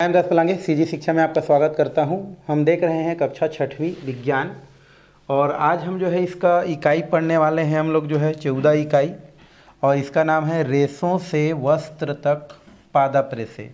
मैं दस पलांगे सीजी शिक्षा में आपका स्वागत करता हूँ। हम देख रहे हैं कक्षा छठवीं विज्ञान और आज हम जो है इसका इकाई पढ़ने वाले हैं हम लोग जो है चौदह इकाई और इसका नाम है रेसों से वस्त्र तक पादा प्रेसे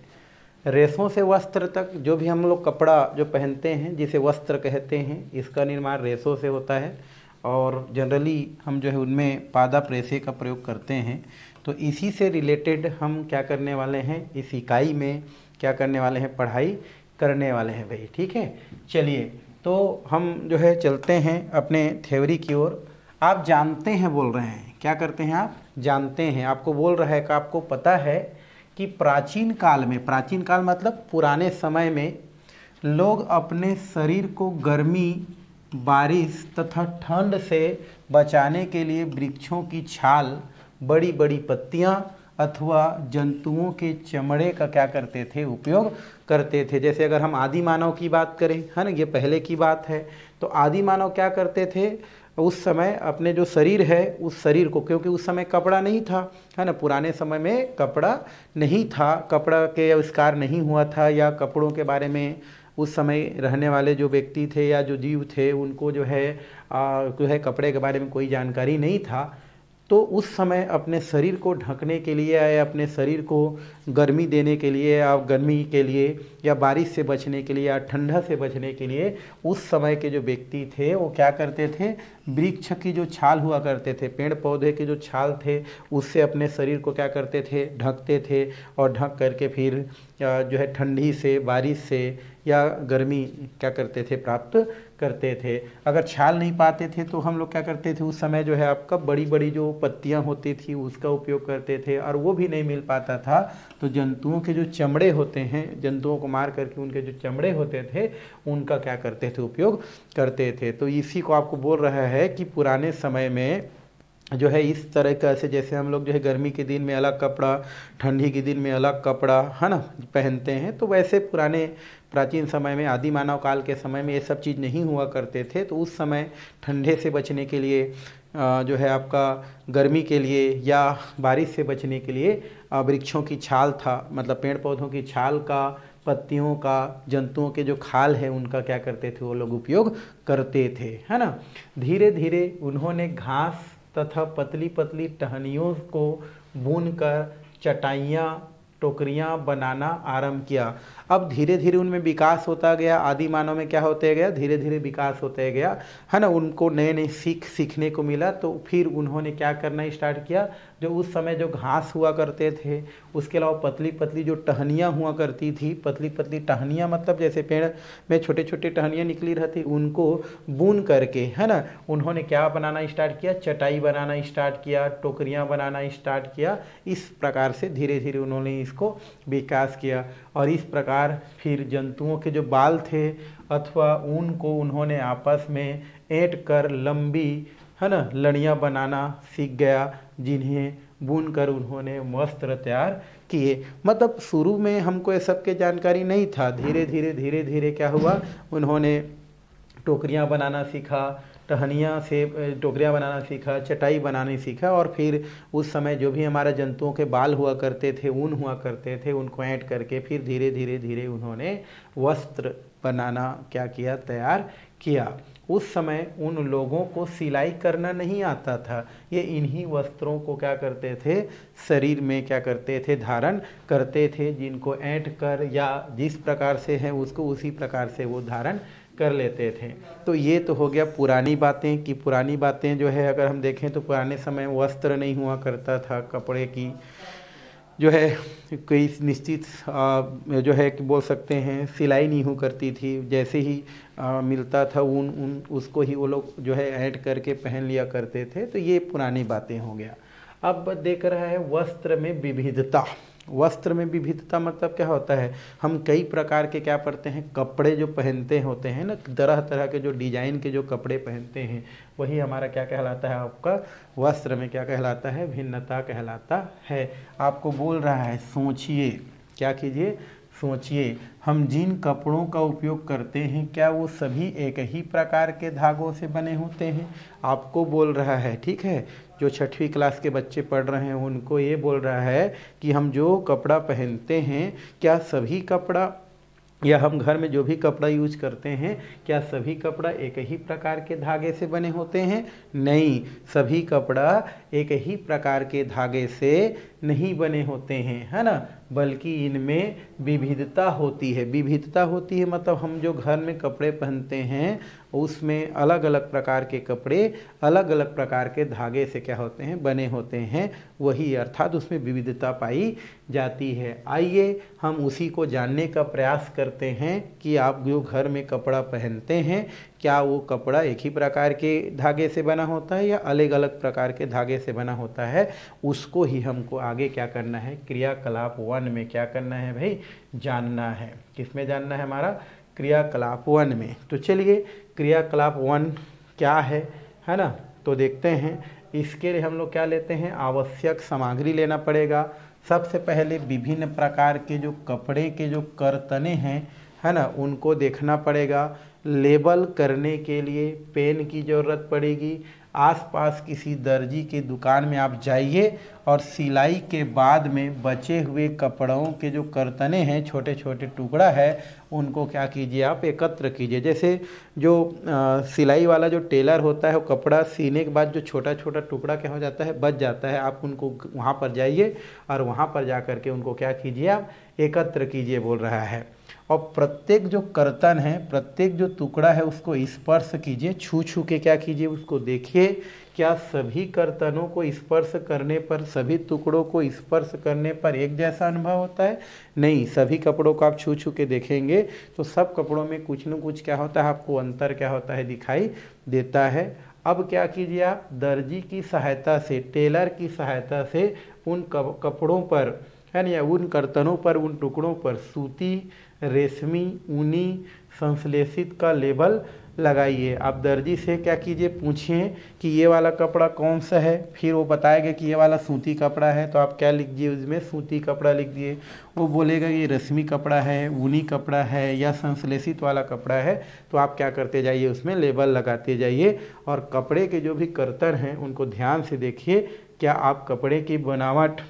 रेसों से वस्त्र तक जो भी हम लोग कपड़ा जो पहनते हैं, जिसे वस्त्र कहते हैं, इसका निर्माण रेसों से होता है और जनरली हम जो है उनमें पादा प्रेसे का प्रयोग करते हैं। तो इसी से रिलेटेड हम क्या करने वाले हैं, इस इकाई में क्या करने वाले हैं? पढ़ाई करने वाले हैं भाई, ठीक है? चलिए तो हम जो है चलते हैं अपने थ्योरी की ओर। आप जानते हैं बोल रहे हैं। क्या करते हैं आप? जानते हैं। आपको बोल रहा है कि आपको पता है कि प्राचीन काल में, प्राचीन काल मतलब पुराने समय में लोग अपने शरीर को गर्मी, बारिश तथा ठंड से बचाने के लिए वृक्षों की छाल बड़ी बड़ी पत्तियाँ अथवा जंतुओं के चमड़े का क्या करते थे, उपयोग करते थे? जैसे अगर हम आदि मानव की बात करें, है ना, ये पहले की बात है तो आदि मानव क्या करते थे? उस समय अपने जो शरीर है, उस शरीर को, क्योंकि उस समय कपड़ा नहीं था, है ना, पुराने समय में कपड़ा नहीं था, कपड़ा के आविष्कार नहीं हुआ था, या कपड़ों के बारे में उस समय रहने वाले जो व्यक्ति थे या जो जीव थे, उनको जो है जो है कपड़े के बारे में कोई जानकारी नहीं था। तो उस समय अपने शरीर को ढकने के लिए या अपने शरीर को गर्मी देने के लिए या गर्मी के लिए या बारिश से बचने के लिए या ठंडा से बचने के लिए, उस समय के जो व्यक्ति थे, वो क्या करते थे? वृक्ष की जो छाल हुआ करते थे पेड़ पौधे के जो छाल थे, उससे अपने शरीर को क्या करते थे? ढकते थे और ढक करके फिर जो है ठंडी से, बारिश से या गर्मी क्या करते थे प्राप्त? करते थे। अगर छाल नहीं पाते थे तो हम लोग क्या करते थे, उस समय जो है आपका बड़ी बड़ी जो पत्तियाँ होती थी, उसका उपयोग करते थे और वो भी नहीं मिल पाता था। तो जंतुओं के जो चमड़े होते हैं, जंतुओं को मार करके उनके जो चमड़े होते थे, उनका क्या करते थे, उपयोग करते थे। तो इसी को आपको बोल रहा है कि पुराने समय में जो है इस तरह का ऐसे जैसे हम लोग जो है गर्मी के दिन में अलग कपड़ा, ठंडी के दिन में अलग कपड़ा, है ना, पहनते हैं तो वैसे पुराने प्राचीन समय में, आदि मानव काल के समय में ये सब चीज़ नहीं हुआ करते थे तो उस समय ठंडे से बचने के लिए जो है आपका गर्मी के लिए या बारिश से बचने के लिए वृक्षों की छाल था मतलब पेड़ पौधों की छाल का, पत्तियों का, जंतुओं के जो खाल है, उनका क्या करते थे, वो लोग उपयोग करते थे, है ना। धीरे धीरे उन्होंने घास तथा पतली पतली टहनियों को बुन कर चटाइयाँ टोकरियाँ बनाना आरंभ किया। अब धीरे धीरे उनमें विकास होता गया, आदि मानव में क्या होते गया? धीरे धीरे विकास होते गया। है ना? उनको नए नए सीख, सीखने को मिला तो फिर उन्होंने क्या करना स्टार्ट किया? जो उस समय जो घास हुआ करते थे, उसके अलावा पतली पतली जो टहनियाँ हुआ करती थी पतली पतली टहनियाँ मतलब जैसे पेड़ में छोटे छोटे टहनियाँ निकली रहती, उनको बुन करके, है ना? उन्होंने क्या बनाना स्टार्ट किया? चटाई बनाना स्टार्ट किया, टोकरियाँ बनाना स्टार्ट किया। इस प्रकार से धीरे धीरे उन्होंने इसको विकास किया। और इस प्रकार फिर जंतुओं के जो बाल थे अथवा ऊन को उन्होंने आपस में ऐंठ कर लंबी, है ना, लड़ियाँ बनाना सीख गया, जिन्हें बुन कर उन्होंने वस्त्र तैयार किए। मतलब शुरू में हमको ये सब के जानकारी नहीं था। धीरे धीरे धीरे धीरे क्या हुआ? उन्होंने टोकरियाँ बनाना सीखा टहनियाँ से टोकरियाँ बनाना सीखा, चटाई बनानी सीखा और फिर उस समय जो भी हमारा जंतुओं के बाल हुआ करते थे, ऊन हुआ करते थे, उनको ऐड करके फिर धीरे धीरे धीरे उन्होंने वस्त्र बनाना क्या किया, तैयार किया। उस समय उन लोगों को सिलाई करना नहीं आता था। ये इन्हीं वस्त्रों को क्या करते थे? शरीर में क्या करते थे? धारण करते थे, जिनको ऐंठ कर या जिस प्रकार से है, उसको उसी प्रकार से वो धारण कर लेते थे। तो ये तो हो गया पुरानी बातें कि पुरानी बातें जो है अगर हम देखें तो पुराने समय वस्त्र नहीं हुआ करता था कपड़े की जो है कोई निश्चित जो है कि बोल सकते हैं सिलाई नहीं हो करती थी। जैसे ही आ, मिलता था ऊन उन उसको ही वो लोग जो है ऐड करके पहन लिया करते थे। तो ये पुरानी बातें हो गया। अब देख रहा है वस्त्र में विविधता। वस्त्र में विविधता मतलब क्या होता है? हम कई प्रकार के क्या पढ़ते हैं? कपड़े जो पहनते होते हैं ना, तरह तरह के जो डिज़ाइन के जो कपड़े पहनते हैं, वही हमारा क्या कहलाता है आपका? वस्त्र में क्या कहलाता है? भिन्नता कहलाता है। आपको बोल रहा है, सोचिए। क्या कीजिए? सोचिए। हम जिन कपड़ों का उपयोग करते हैं, क्या वो सभी एक ही प्रकार के धागों से बने होते हैं? आपको बोल रहा है, ठीक है? जो छठवीं क्लास के बच्चे पढ़ रहे हैं, उनको ये बोल रहा है कि हम जो कपड़ा पहनते हैं, क्या सभी कपड़ा, या हम घर में जो भी कपड़ा यूज़ करते हैं, क्या सभी कपड़ा एक ही प्रकार के धागे से बने होते हैं? नहीं, सभी कपड़ा एक ही प्रकार के धागे से नहीं बने होते हैं, है ना? बल्कि इनमें विविधता होती है। विविधता होती है मतलब हम जो घर में कपड़े पहनते हैं उसमें अलग अलग प्रकार के कपड़े अलग अलग प्रकार के धागे से क्या होते हैं, बने होते हैं, वही अर्थात उसमें विविधता पाई जाती है। आइए हम उसी को जानने का प्रयास करते हैं कि आप जो घर में कपड़ा पहनते हैं, क्या वो कपड़ा एक ही प्रकार के धागे से बना होता है या अलग अलग प्रकार के धागे से बना होता है? उसको ही हमको आगे क्या करना है? क्रियाकलाप वन में क्या करना है भाई? जानना है। किसमें जानना है हमारा? क्रियाकलाप वन में। तो चलिए, क्रियाकलाप वन क्या है है ना? तो देखते हैं। इसके लिए हम लोग क्या लेते हैं? आवश्यक सामग्री लेना पड़ेगा। सबसे पहले विभिन्न प्रकार के जो कपड़े के जो करतने हैं, है ना, उनको देखना पड़ेगा। लेबल करने के लिए पेन की ज़रूरत पड़ेगी। आसपास किसी दर्जी के दुकान में आप जाइए और सिलाई के बाद में बचे हुए कपड़ों के जो करतने हैं छोटे छोटे टुकड़ा है, उनको क्या कीजिए आप, एकत्र कीजिए। जैसे जो सिलाई वाला जो टेलर होता है, वो कपड़ा सीने के बाद जो छोटा छोटा टुकड़ा क्या हो जाता है, बच जाता है। आप उनको वहाँ पर जाइए और वहाँ पर जा कर के उनको क्या कीजिए आप, एकत्र कीजिए बोल रहा है। और प्रत्येक जो कर्तन है, प्रत्येक जो टुकड़ा है, उसको स्पर्श कीजिए, छू छू के क्या कीजिए, उसको देखिए, क्या सभी कर्तनों को स्पर्श करने पर, सभी टुकड़ों को स्पर्श करने पर एक जैसा अनुभव होता है? नहीं, सभी कपड़ों को आप छू छू के देखेंगे तो सब कपड़ों में कुछ न कुछ क्या होता है, आपको अंतर क्या होता है दिखाई देता है। अब क्या कीजिए आप, दर्जी की सहायता से, टेलर की सहायता से उन कपड़ों पर है ना उन कर्तनों पर, उन टुकड़ों पर सूती रेशमी, ऊनी, संश्लेषित का लेबल लगाइए। आप दर्जी से क्या कीजिए, पूछिए कि ये वाला कपड़ा कौन सा है। फिर वो बताएगा कि ये वाला सूती कपड़ा है तो आप क्या लिख दिए उसमें? सूती कपड़ा लिख दिए। वो बोलेगा, ये रश्मि कपड़ा है, ऊनी कपड़ा है या संश्लेषित वाला कपड़ा है। तो आप क्या करते जाइए, उसमें लेबल लगाते जाइए और कपड़े के जो भी कर्तर हैं, उनको ध्यान से देखिए, क्या आप कपड़े की बनावट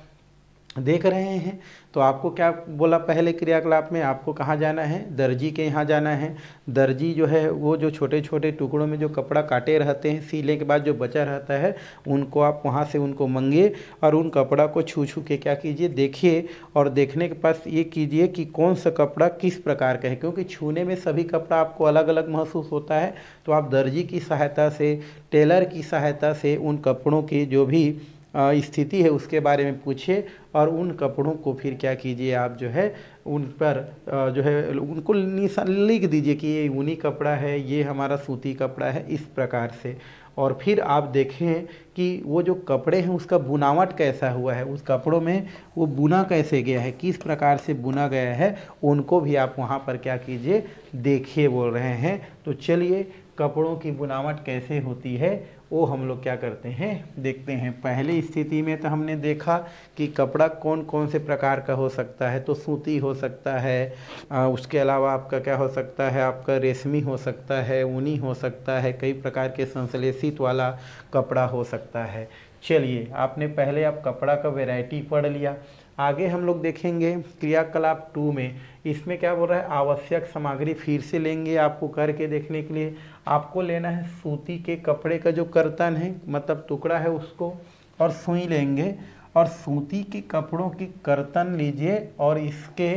देख रहे हैं तो आपको क्या बोला पहले क्रियाकलाप में, आपको कहाँ जाना है? दर्जी के यहाँ जाना है। दर्जी जो है, वो जो छोटे छोटे टुकड़ों में जो कपड़ा काटे रहते हैं सीले के बाद जो बचा रहता है, उनको आप वहाँ से उनको मंगिए और उन कपड़ा को छू छू के क्या कीजिए, देखिए और देखने के पास ये कीजिए कि कौन सा कपड़ा किस प्रकार का है, क्योंकि छूने में सभी कपड़ा आपको अलग अलग महसूस होता है। तो आप दर्जी की सहायता से, टेलर की सहायता से उन कपड़ों की जो भी स्थिति है, उसके बारे में पूछिए और उन कपड़ों को फिर क्या कीजिए, आप जो है, उन पर जो है, उनको लिख दीजिए कि ये ऊनी कपड़ा है, ये हमारा सूती कपड़ा है, इस प्रकार से। और फिर आप देखें कि वो जो कपड़े हैं, उसका बुनावट कैसा हुआ है, उस कपड़ों में वो बुना कैसे गया है, किस प्रकार से बुना गया है, उनको भी आप वहाँ पर क्या कीजिए, देखिए बोल रहे हैं। तो चलिए, कपड़ों की बुनावट कैसे होती है वो हम लोग क्या करते हैं देखते हैं। पहली स्थिति में तो हमने देखा कि कपड़ा कौन कौन से प्रकार का हो सकता है तो सूती हो सकता है आ, उसके अलावा आपका क्या हो सकता है आपका रेशमी हो सकता है ऊनी हो सकता है कई प्रकार के संश्लेषित वाला कपड़ा हो सकता है। चलिए आपने पहले आप कपड़ा का वेराइटी पढ़ लिया। आगे हम लोग देखेंगे क्रियाकलाप टू में। इसमें क्या बोल रहा है? आवश्यक सामग्री फिर से लेंगे आपको करके देखने के लिए। आपको लेना है सूती के कपड़े का जो कर्तन है मतलब टुकड़ा है उसको, और सुई लेंगे। और सूती के कपड़ों की कर्तन लीजिए, और इसके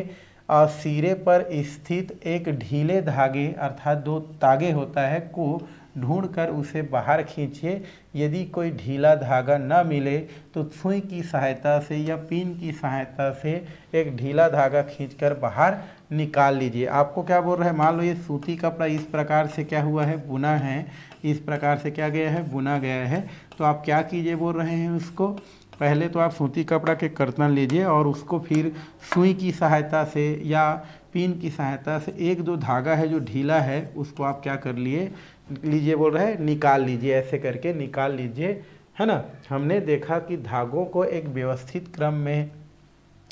सिरे पर स्थित एक ढीले धागे, अर्थात दो तागे होता है को ढूंढकर उसे बाहर खींचिए। यदि कोई ढीला धागा न मिले तो सुई की सहायता से या पिन की सहायता से एक ढीला धागा खींचकर बाहर निकाल लीजिए। आपको क्या बोल रहा है? मान लो ये सूती कपड़ा इस प्रकार से क्या हुआ है? बुना है। इस प्रकार से क्या गया है? बुना गया है। तो आप क्या कीजिए बोल रहे हैं उसको? पहले तो आप सूती कपड़ा के कर्तन लीजिए और उसको फिर सुई की सहायता से या पिन की सहायता से एक दो धागा है जो ढीला है, उसको आप क्या कर लिए? लीजिए बोल रहे हैं, निकाल लीजिए, ऐसे करके निकाल लीजिए, है ना? हमने देखा कि धागों को एक व्यवस्थित क्रम में,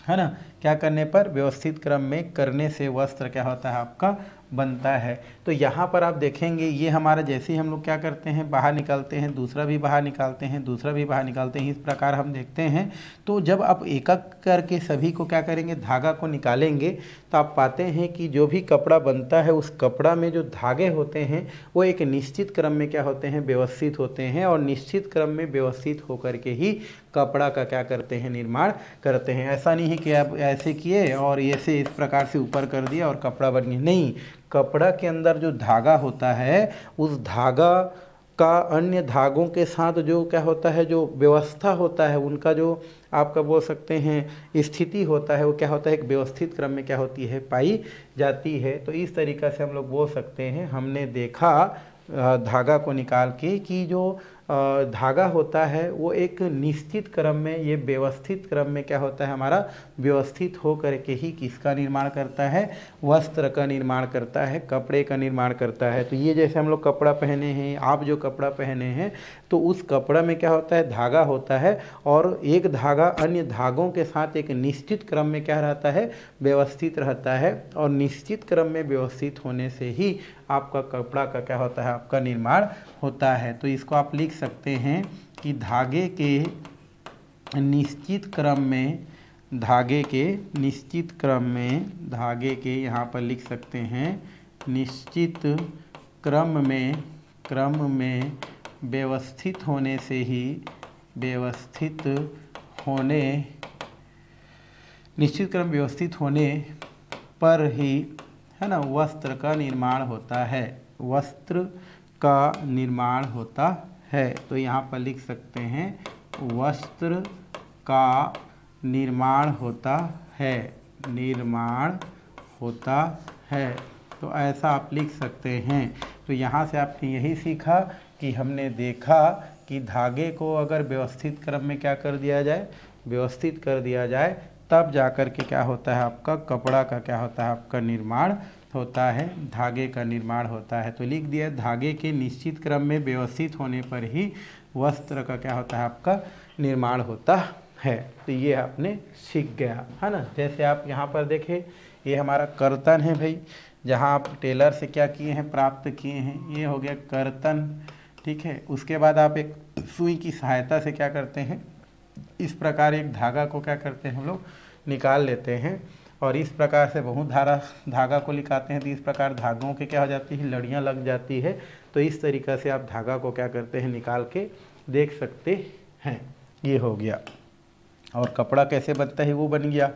है ना? क्या करने पर? व्यवस्थित क्रम में करने से वस्त्र क्या होता है आपका? बनता है। तो यहाँ पर आप देखेंगे, ये हमारा जैसे ही हम लोग क्या करते हैं, बाहर निकालते हैं, दूसरा भी बाहर निकालते हैं, दूसरा भी बाहर निकालते हैं, इस प्रकार हम देखते हैं। तो जब आप एक एक करके सभी को क्या करेंगे, धागा को निकालेंगे तो आप पाते हैं कि जो भी कपड़ा बनता है, उस कपड़ा में जो धागे होते हैं, वो एक निश्चित क्रम में क्या होते हैं, व्यवस्थित होते हैं और निश्चित क्रम में व्यवस्थित होकर के ही कपड़ा का क्या करते हैं, निर्माण करते हैं। ऐसा नहीं है कि आप ऐसे किए और ऐसे इस प्रकार से ऊपर कर दिया और कपड़ा बन गया। नहीं कपड़ा के अंदर जो धागा होता है, उस धागा का अन्य धागों के साथ जो क्या होता है, जो व्यवस्था होता है, उनका जो आपका बोल सकते हैं, स्थिति होता है, वो क्या होता है, एक व्यवस्थित क्रम में क्या होती है, पाई जाती है। तो इस तरीक़ा से हम लोग बोल सकते हैं, हमने देखा धागा को निकाल के कि जो धागा होता है, वो एक निश्चित क्रम में, ये व्यवस्थित क्रम में क्या होता है, हमारा व्यवस्थित हो करके ही किसका निर्माण करता है? वस्त्र का निर्माण करता है, कपड़े का निर्माण करता है। तो ये जैसे हम लोग कपड़ा पहने हैं, आप जो कपड़ा पहने हैं तो उस कपड़ा में क्या होता है, धागा होता है और एक धागा अन्य धागों के साथ एक निश्चित क्रम में क्या रहता है, व्यवस्थित रहता है और निश्चित क्रम में व्यवस्थित होने से ही आपका कपड़ा का क्या होता है, आपका निर्माण होता है। तो इसको आप लिख सकते हैं कि धागे के निश्चित क्रम में, धागे के निश्चित क्रम में, धागे के यहाँ पर लिख सकते हैं, निश्चित क्रम में क्रम में व्यवस्थित होने से ही, व्यवस्थित होने, निश्चित क्रम व्यवस्थित होने पर ही है ना, वस्त्र का निर्माण होता है। वस्त्र का निर्माण होता है। तो यहाँ पर लिख सकते हैं, वस्त्र का निर्माण होता है। निर्माण होता है। तो ऐसा आप लिख सकते हैं। तो यहाँ से आपने यही सीखा कि हमने देखा कि धागे को अगर व्यवस्थित क्रम में क्या कर दिया जाए, व्यवस्थित कर दिया जाए तब जाकर के क्या होता है आपका, कपड़ा का क्या होता है आपका निर्माण होता है, धागे का निर्माण होता है। तो लिख दिया, धागे के निश्चित क्रम में व्यवस्थित होने पर ही वस्त्र का क्या होता है आपका निर्माण होता है। तो ये आपने सीख गया, है ना? जैसे आप यहाँ पर देखें, ये हमारा कर्तन है भाई, जहाँ आप टेलर से क्या किए हैं, प्राप्त किए हैं, ये हो गया कर्तन, ठीक है? उसके बाद आप एक सुई की सहायता से क्या करते हैं? इस प्रकार एक धागा को क्या करते हैं हम लोग? निकाल लेते हैं और इस प्रकार से बहुत धारा, धागा को लिखाते हैं तो इस प्रकार धागों के क्या हो जाती है? लड़ियाँ लग जाती है। तो इस तरीक़ा से आप धागा को क्या करते हैं? निकाल के देख सकते हैं। ये हो गया। और कपड़ा कैसे बनता है वो बन गया।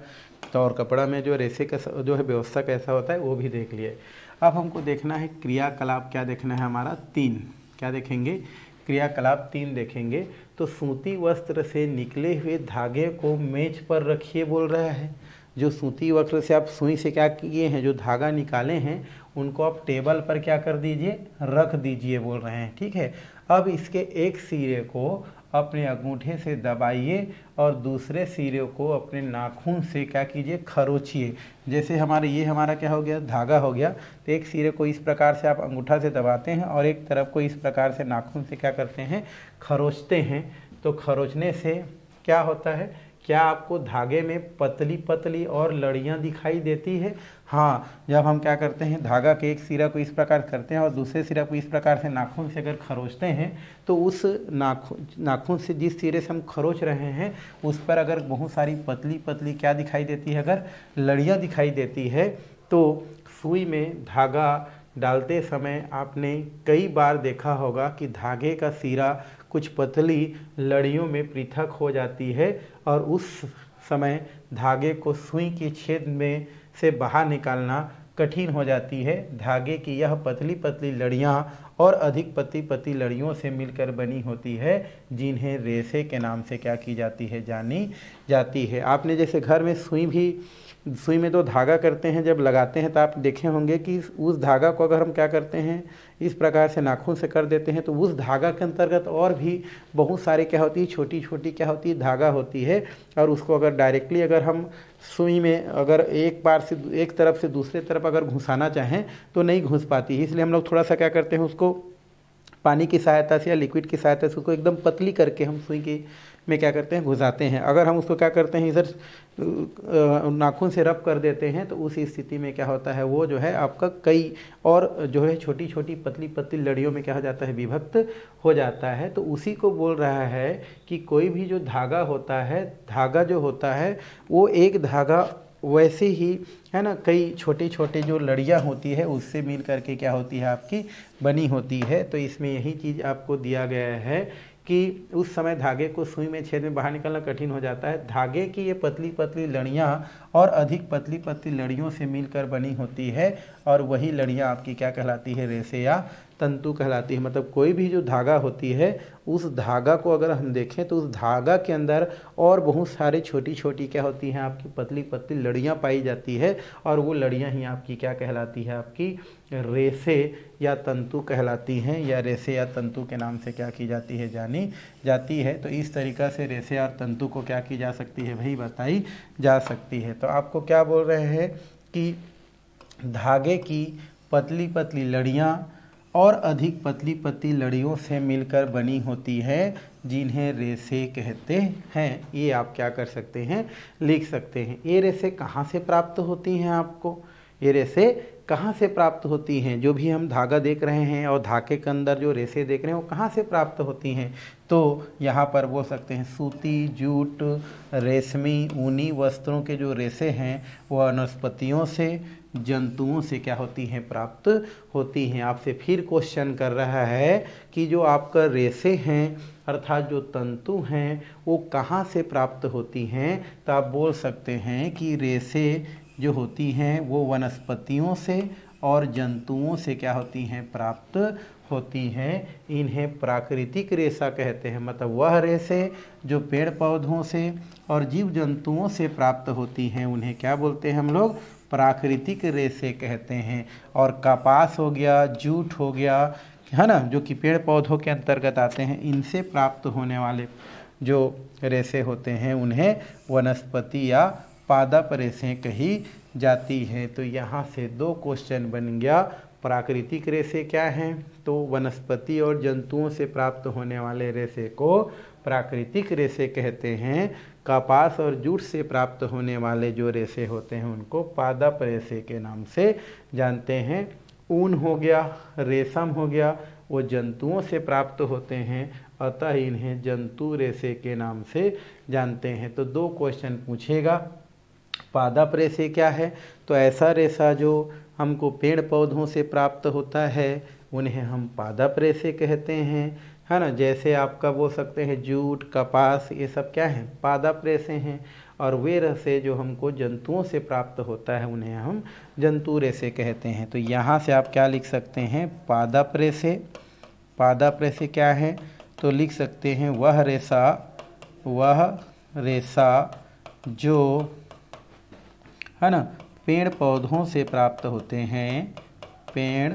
तो और कपड़ा में जो रेसे का जो है व्यवस्था कैसा होता है वो भी देख लिए। अब हमको देखना है क्रियाकलाप क्या देखना है हमारा? तीन। क्या देखेंगे? क्रियाकलाप तीन देखेंगे। तो सूती वस्त्र से निकले हुए धागे को मेज पर रखिए बोल रहा है। जो सूती वस्त्र से आप सुई से क्या किए हैं, जो धागा निकाले हैं, उनको आप टेबल पर क्या कर दीजिए, रख दीजिए बोल रहे हैं, ठीक है? अब इसके एक सिरे को अपने अंगूठे से दबाइए और दूसरे सिरे को अपने नाखून से, क्या कीजिए, खरोचिए। जैसे हमारे, ये हमारा क्या हो गया, धागा हो गया तो एक सिरे को इस प्रकार से आप अंगूठा से दबाते हैं और एक तरफ़ को इस प्रकार से नाखून से क्या करते हैं, खरोचते हैं। तो खरोचने से क्या होता है क्या आपको धागे में पतली पतली और लड़ियाँ दिखाई देती है? हाँ जब हम क्या करते हैं, धागा के एक सिरा को इस प्रकार करते हैं और दूसरे सिरा को इस प्रकार से नाखून से अगर खरोचते हैं तो उस नाखून नाखून से जिस सिरे से हम खरोच रहे हैं, उस पर अगर बहुत सारी पतली पतली क्या दिखाई देती है? अगर लड़ियाँ दिखाई देती है तो सुई में धागा डालते समय आपने कई बार देखा होगा कि धागे का सिरा कुछ पतली लड़ियों में पृथक हो जाती है और उस समय धागे को सुई के छेद में से बाहर निकालना कठिन हो जाती है। धागे की यह पतली पतली लड़ियाँ और अधिक पतली पतली लड़ियों से मिलकर बनी होती है, जिन्हें रेसे के नाम से क्या की जाती है, जानी जाती है। आपने जैसे घर में सुई भी सुई में तो धागा करते हैं, जब लगाते हैं तो आप देखे होंगे कि उस धागा को अगर हम क्या करते हैं, इस प्रकार से नाखून से कर देते हैं तो उस धागा के अंतर्गत और भी बहुत सारे क्या होती है छोटी छोटी क्या होती है, धागा होती है। और उसको अगर डायरेक्टली अगर हम सुई में अगर एक बार से एक तरफ़ से दूसरे तरफ़ अगर घुसाना चाहें तो नहीं घुस पाती इसलिए हम लोग थोड़ा सा क्या करते हैं, उसको पानी की सहायता से या लिक्विड की सहायता से उसको एकदम पतली करके हम सुई की में क्या करते हैं? घुसाते हैं। अगर हम उसको क्या करते हैं? इधर नाखून से रब कर देते हैं तो उस स्थिति में क्या होता है? वो जो है आपका कई और जो है छोटी छोटी पतली पतली लड़ियों में क्या हो जाता है? विभक्त हो जाता है। तो उसी को बोल रहा है कि कोई भी जो धागा होता है, धागा जो होता है, वो एक धागा वैसे ही, है ना, कई छोटे छोटे जो लड़ियाँ होती है, उससे मिल करके क्या होती है? आपकी बनी होती है। तो इसमें यही चीज़ आपको दिया गया है कि उस समय धागे को सुई में छेद में बाहर निकलना कठिन हो जाता है। धागे की ये पतली पतली लड़ियाँ और अधिक पतली पतली लड़ियों से मिलकर बनी होती है और वही लड़ियाँ आपकी क्या कहलाती है? रेसे या तंतु कहलाती है। मतलब कोई भी जो धागा होती है, उस धागा को अगर हम देखें तो उस धागा के अंदर और बहुत सारे छोटी छोटी क्या होती हैं, आपकी पतली पतली लड़ियाँ पाई जाती है और वो लड़ियाँ ही आपकी क्या कहलाती है? आपकी रेसे या तंतु कहलाती हैं या रेसे या तंतु के नाम से क्या की जाती है जानी? जाती है तो इस तरीक़ा से रेसे और तंतु को क्या की जा सकती है, वही बताई जा सकती है। तो आपको क्या बोल रहे हैं कि धागे की पतली पतली लड़ियाँ और अधिक पतली पतली लड़ियों से मिलकर बनी होती है, जिन्हें रेसे कहते हैं। ये आप क्या कर सकते हैं, लिख सकते हैं। ये रेसे कहाँ से प्राप्त होती हैं आपको? ये रेसे कहाँ से प्राप्त होती हैं? जो भी हम धागा देख रहे हैं और धागे के अंदर जो रेसे देख रहे हैं, वो कहाँ से प्राप्त होती हैं? तो यहाँ पर बोल सकते हैं, सूती, जूट, रेशमी, ऊनी वस्त्रों के जो रेसे हैं, वो वनस्पतियों से, जंतुओं से क्या होती हैं? प्राप्त होती हैं। आपसे फिर क्वेश्चन कर रहा है कि जो आपका रेसे हैं, अर्थात जो तंतु हैं, वो कहाँ से प्राप्त होती हैं? तो आप बोल सकते हैं कि रेसे जो होती हैं वो वनस्पतियों से और जंतुओं से क्या होती हैं, प्राप्त होती हैं। इन्हें प्राकृतिक रेशा कहते हैं मतलब वह रेसे जो पेड़ पौधों से और जीव जंतुओं से प्राप्त होती हैं, उन्हें क्या बोलते हैं हम लोग? प्राकृतिक रेसे कहते हैं। और कपास हो गया, जूट हो गया, है ना, जो कि पेड़ पौधों के अंतर्गत आते हैं, इनसे प्राप्त होने वाले जो रेसे होते हैं, उन्हें वनस्पति या पादप रेसे कही जाती हैं। तो यहाँ से दो क्वेश्चन बन गया। प्राकृतिक रेसे क्या हैं? तो वनस्पति और जंतुओं से प्राप्त होने वाले रेसे को प्राकृतिक रेसे कहते हैं। कपास और जूट से प्राप्त होने वाले जो रेसे होते हैं, उनको पादप रेसे के नाम से जानते हैं। ऊन हो गया, रेशम हो गया, वो जंतुओं से प्राप्त होते हैं। अतः इन्हें जंतु रेसे के नाम से जानते हैं। तो दो क्वेश्चन पूछेगा। पादप रेसे क्या है? तो ऐसा रेशा जो हमको पेड़ पौधों से प्राप्त होता है, उन्हें हम पादप रेसे कहते हैं। है ना? जैसे आपका बोल सकते हैं जूट, कपास, ये सब क्या है? पादप रेसे हैं। और वे रसे जो हमको जंतुओं से प्राप्त होता है, उन्हें हम जंतु रेसे कहते हैं। तो यहाँ से आप क्या लिख सकते हैं? पादप रेसे। पादप रेसे क्या है? तो लिख सकते हैं वह रेशा वह रेशा जो है ना? पेड़ पौधों से प्राप्त होते हैं। पेड़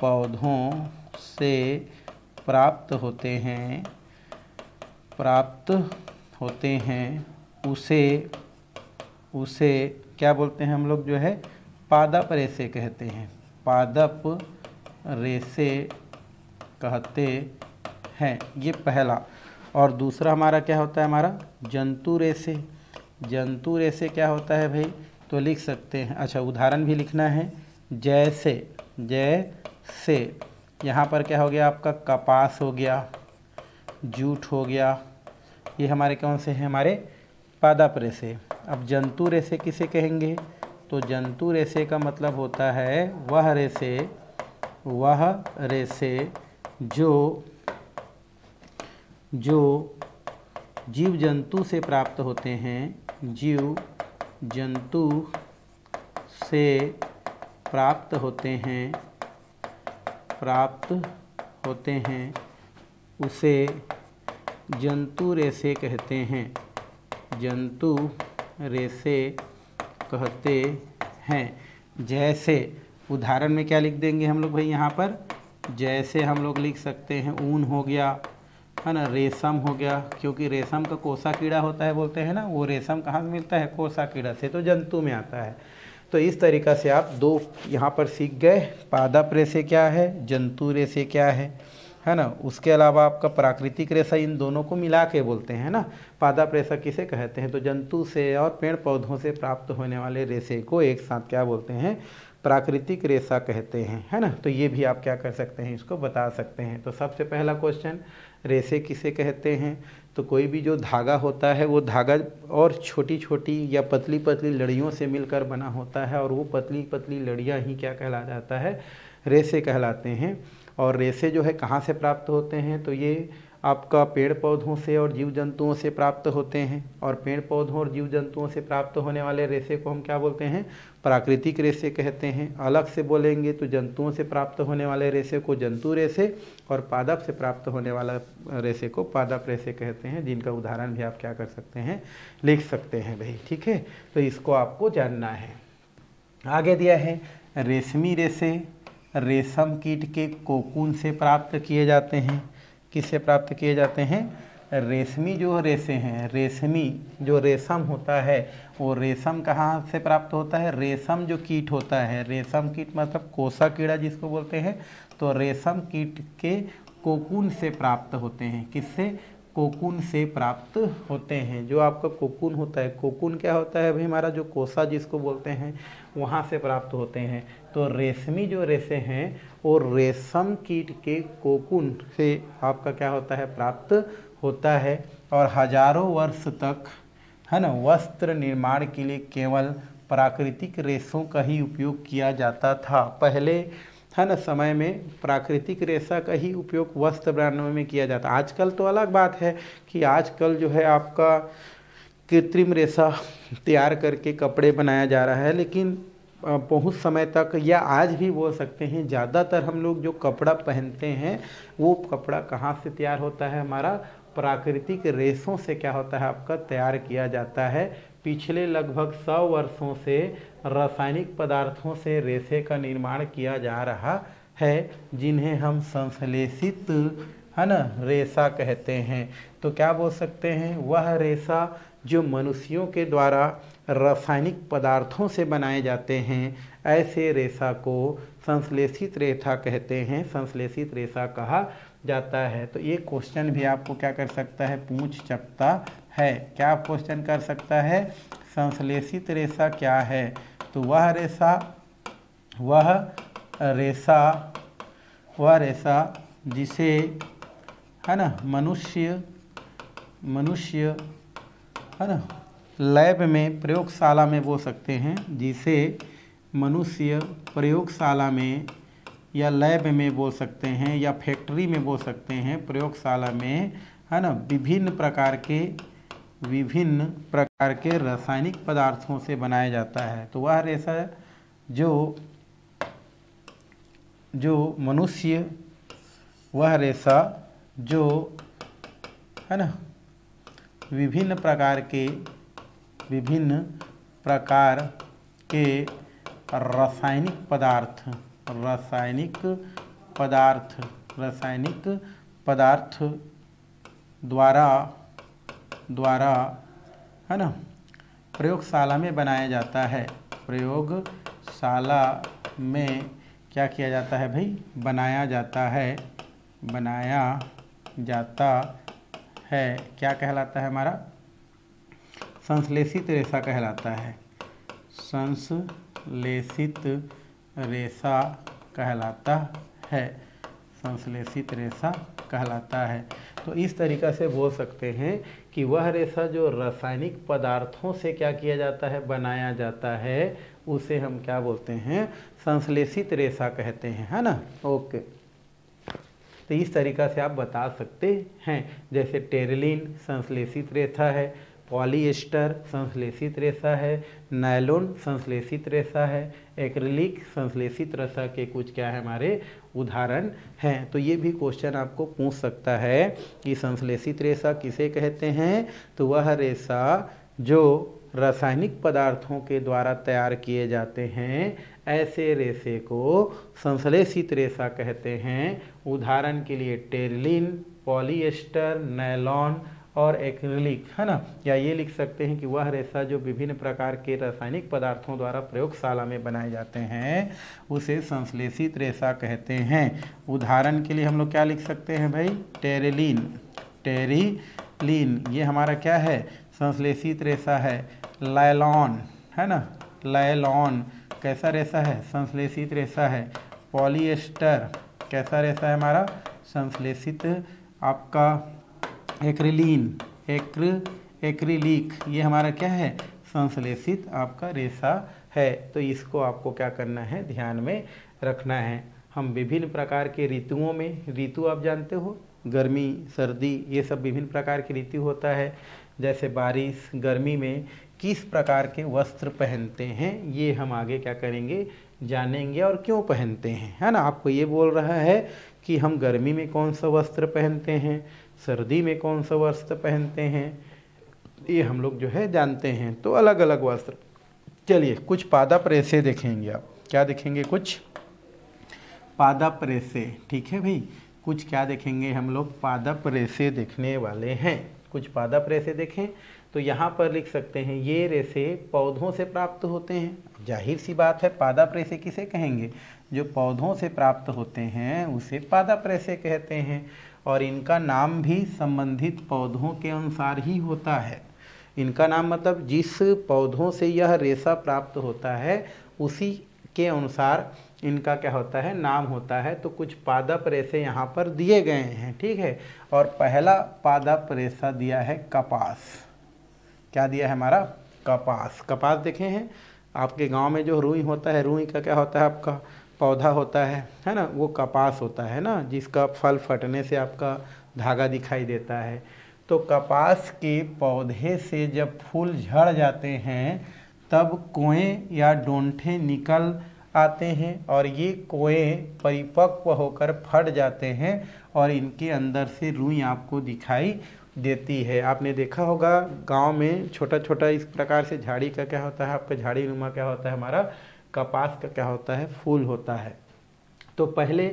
पौधों से प्राप्त होते हैं। प्राप्त होते हैं। उसे उसे क्या बोलते हैं हम लोग जो है? पादप रेसे कहते हैं। पादप रेसे कहते हैं। ये पहला। और दूसरा हमारा क्या होता है हमारा? जंतु रेसे। जंतु रेसे क्या होता है भाई? तो लिख सकते हैं। अच्छा उदाहरण भी लिखना है। जैसे जैसे, यहाँ पर क्या हो गया आपका? कपास हो गया, जूट हो गया। ये हमारे कौन से हैं? हमारे पादप रेसे अब जंतु रेसे किसे कहेंगे? तो जंतु रेसे का मतलब होता है वह रेसे वह रेसे जो जो जीव जंतु से प्राप्त होते हैं। जीव जंतु से प्राप्त होते हैं, प्राप्त होते हैं, उसे जंतु रेसे कहते हैं। जंतु रेसे कहते हैं। जैसे, उदाहरण में क्या लिख देंगे हम लोग भाई यहाँ पर? जैसे हम लोग लिख सकते हैं, ऊन हो गया है ना, रेशम हो गया, क्योंकि रेशम का कोसा कीड़ा होता है बोलते हैं ना, वो रेशम कहाँ से मिलता है? कोसा कीड़ा से तो जंतु में आता है। तो इस तरीक़ा से आप दो यहाँ पर सीख गए, पादप रेसे क्या है, जंतु रेसे क्या है है ना? उसके अलावा आपका प्राकृतिक रेशा, इन दोनों को मिला के बोलते हैं ना, पादप रेशा किसे कहते हैं? तो जंतु से और पेड़ पौधों से प्राप्त होने वाले रेशे को एक साथ क्या बोलते हैं? प्राकृतिक रेशा कहते हैं, है ना? तो ये भी आप क्या कर सकते हैं, इसको बता सकते हैं। तो सबसे पहला क्वेश्चन रेशे किसे कहते हैं? तो कोई भी जो धागा होता है, वो धागा और छोटी छोटी या पतली पतली लड़ियों से मिलकर बना होता है और वो पतली पतली लड़ियाँ ही क्या कहला जाता है? रेसे कहलाते हैं। और रेसे जो है कहाँ से प्राप्त होते हैं? तो ये आपका पेड़ पौधों से और जीव जंतुओं से प्राप्त होते हैं और पेड़ पौधों और जीव जंतुओं से प्राप्त होने वाले रेशे को हम क्या बोलते हैं? प्राकृतिक रेशे कहते हैं। अलग से बोलेंगे तो जंतुओं से प्राप्त होने वाले रेशे को जंतु रेशे और पादप से प्राप्त होने वाला रेशे को पादप रेशे कहते हैं। जिनका उदाहरण भी आप क्या कर सकते हैं? लिख सकते हैं भाई, ठीक है? तो इसको आपको जानना है। आगे दिया है, रेशमी रेशे, रेशम कीट के कोकून से प्राप्त किए जाते हैं। किससे प्राप्त किए जाते हैं? रेशमी जो रेशे हैं, रेशमी जो रेशम होता है, वो रेशम कहाँ से प्राप्त होता है? रेशम जो कीट होता है। रेशम कीट मतलब कोसा कीड़ा जिसको बोलते हैं। तो रेशम कीट के कोकून से प्राप्त होते हैं। किससे? कोकून से प्राप्त होते हैं। जो आपका कोकून होता है, कोकून क्या होता है भाई हमारा? जो कोसा जिसको बोलते हैं, वहाँ से प्राप्त होते हैं। तो रेशमी जो रेशे हैं, वो रेशम कीट के कोकून से आपका क्या होता है? प्राप्त होता है। और हज़ारों वर्ष तक, है ना, वस्त्र निर्माण के लिए केवल प्राकृतिक रेशों का ही उपयोग किया जाता था। पहले है ना समय में प्राकृतिक रेशा का ही उपयोग वस्त्र बनाने में किया जाता। है आजकल तो अलग बात है कि आजकल जो है आपका कृत्रिम रेशा तैयार करके कपड़े बनाया जा रहा है, लेकिन बहुत समय तक या आज भी बोल सकते हैं, ज़्यादातर हम लोग जो कपड़ा पहनते हैं, वो कपड़ा कहाँ से तैयार होता है? हमारा प्राकृतिक रेशों से क्या होता है? आपका तैयार किया जाता है। पिछले लगभग सौ वर्षों से रासायनिक पदार्थों से रेशे का निर्माण किया जा रहा है, जिन्हें हम संश्लेषित, है ना, रेशा कहते हैं। तो क्या बोल सकते हैं? वह रेशा जो मनुष्यों के द्वारा रासायनिक पदार्थों से बनाए जाते हैं, ऐसे रेशा को संश्लेषित रेशा कहते हैं। संश्लेषित रेशा कहा जाता है। तो ये क्वेश्चन भी आपको क्या कर सकता है? पूछ सकता है। क्या क्वेश्चन कर सकता है? संश्लेषित रेशा क्या है? तो वह रेशा वह रेशा वह रेशा जिसे, है ना, मनुष्य मनुष्य, है ना, लैब में प्रयोगशाला में बो सकते हैं, जिसे मनुष्य प्रयोगशाला में या लैब में बोल सकते हैं या फैक्ट्री में बोल सकते हैं, प्रयोगशाला में, है ना, विभिन्न प्रकार के विभिन्न प्रकार के रासायनिक पदार्थों से बनाया जाता है। तो वह रेशा जो जो मनुष्य, वह रेशा जो, है ना, विभिन्न प्रकार के, विभिन्न प्रकार के रासायनिक पदार्थ रासायनिक पदार्थ रासायनिक पदार्थ द्वारा द्वारा, है ना? प्रयोगशाला में बनाया जाता है। प्रयोगशाला में क्या किया जाता है भाई? बनाया जाता है, बनाया जाता है। क्या कहलाता है हमारा? संश्लेषित रेशा कहलाता है। संश्लेषित रेशा कहलाता है। संश्लेषित रेशा कहलाता है। तो इस तरीक़ा से बोल सकते हैं कि वह रेशा जो रासायनिक पदार्थों से क्या किया जाता है, बनाया जाता है, उसे हम क्या बोलते हैं? संश्लेषित रेशा कहते हैं, है ना? ओके। तो इस तरीक़ा से आप बता सकते हैं। जैसे टेरलिन संश्लेषित रेशा है, पॉलीएस्टर संश्लेषित रेशा है, नायलोन संश्लेषित रेशा है, एक्रिलिक संश्लेषित रेशा के कुछ क्या है हमारे? उदाहरण हैं। तो ये भी क्वेश्चन आपको पूछ सकता है कि संश्लेषित रेशा किसे कहते हैं? तो वह रेशा जो रासायनिक पदार्थों के द्वारा तैयार किए जाते हैं, ऐसे रेशे को संश्लेषित रेशा कहते हैं। उदाहरण के लिए टेरलिन, पॉलीएस्टर नैलॉन और एक्रिलिक है ना? या ये लिख सकते हैं कि वह रेशा जो विभिन्न प्रकार के रासायनिक पदार्थों द्वारा प्रयोगशाला में बनाए जाते हैं, उसे संश्लेषित रेशा कहते हैं। उदाहरण के लिए हम लोग क्या लिख सकते हैं भाई? टेरेलिन। टेरिलीन, ये हमारा क्या है? संश्लेषित रेशा है। लाइलॉन है ना? लाइलॉन कैसा रेशा है? संश्लेषित रेशा है। पॉलीएस्टर, कैसा रेशा है हमारा? संश्लेषित, आपका एक्रिलीन, एक्र, एक्रिलिक, ये हमारा क्या है? संश्लेषित आपका रेशा है। तो इसको आपको क्या करना है? ध्यान में रखना है। हम विभिन्न प्रकार के ऋतुओं में, ऋतु आप जानते हो? गर्मी, सर्दी, ये सब विभिन्न प्रकार की ऋतु होता है। जैसे बारिश, गर्मी में किस प्रकार के वस्त्र पहनते हैं, ये हम आगे क्या करेंगे? जानेंगे और क्यों पहनते हैं? है ना? आपको ये बोल रहा है कि हम गर्मी में कौन सा वस्त्र पहनते हैं? सर्दी में कौन सा वस्त्र पहनते हैं, ये हम लोग जो है जानते हैं। तो अलग अलग वस्त्र। चलिए, कुछ पादप रेसे देखेंगे आप। क्या देखेंगे कुछ? पादप रेसे ठीक है भाई? कुछ क्या देखेंगे हम लोग? पादप रेसे देखने वाले हैं। कुछ पादप रेसे देखें तो यहाँ पर लिख सकते हैं, ये रेसे पौधों से प्राप्त होते हैं। ज़ाहिर सी बात है पादप रेसे किसे कहेंगे? जो पौधों से प्राप्त होते हैं, उसे पादप रेसे कहते हैं। और इनका नाम भी संबंधित पौधों के अनुसार ही होता है। इनका नाम मतलब जिस पौधों से यह रेशा प्राप्त होता है, उसी के अनुसार इनका क्या होता है, नाम होता है। तो कुछ पादप रेशे यहाँ पर दिए गए हैं, ठीक है? और पहला पादप रेशा दिया है कपास। क्या दिया है हमारा? कपास। कपास देखे हैं? आपके गाँव में जो रुई होता है, रुई का क्या होता है आपका? पौधा होता है है ना? वो कपास होता है ना, जिसका फल फटने से आपका धागा दिखाई देता है। तो कपास के पौधे से जब फूल झड़ जाते हैं, तब कोएँ या डोंठे निकल आते हैं और ये कोएँ परिपक्व होकर फट जाते हैं और इनके अंदर से रुई आपको दिखाई देती है। आपने देखा होगा, गाँव में छोटा छोटा इस प्रकार से झाड़ी का क्या होता है? आपका झाड़ी नुमा क्या होता है हमारा? कपास का क्या होता है? फूल होता है। तो पहले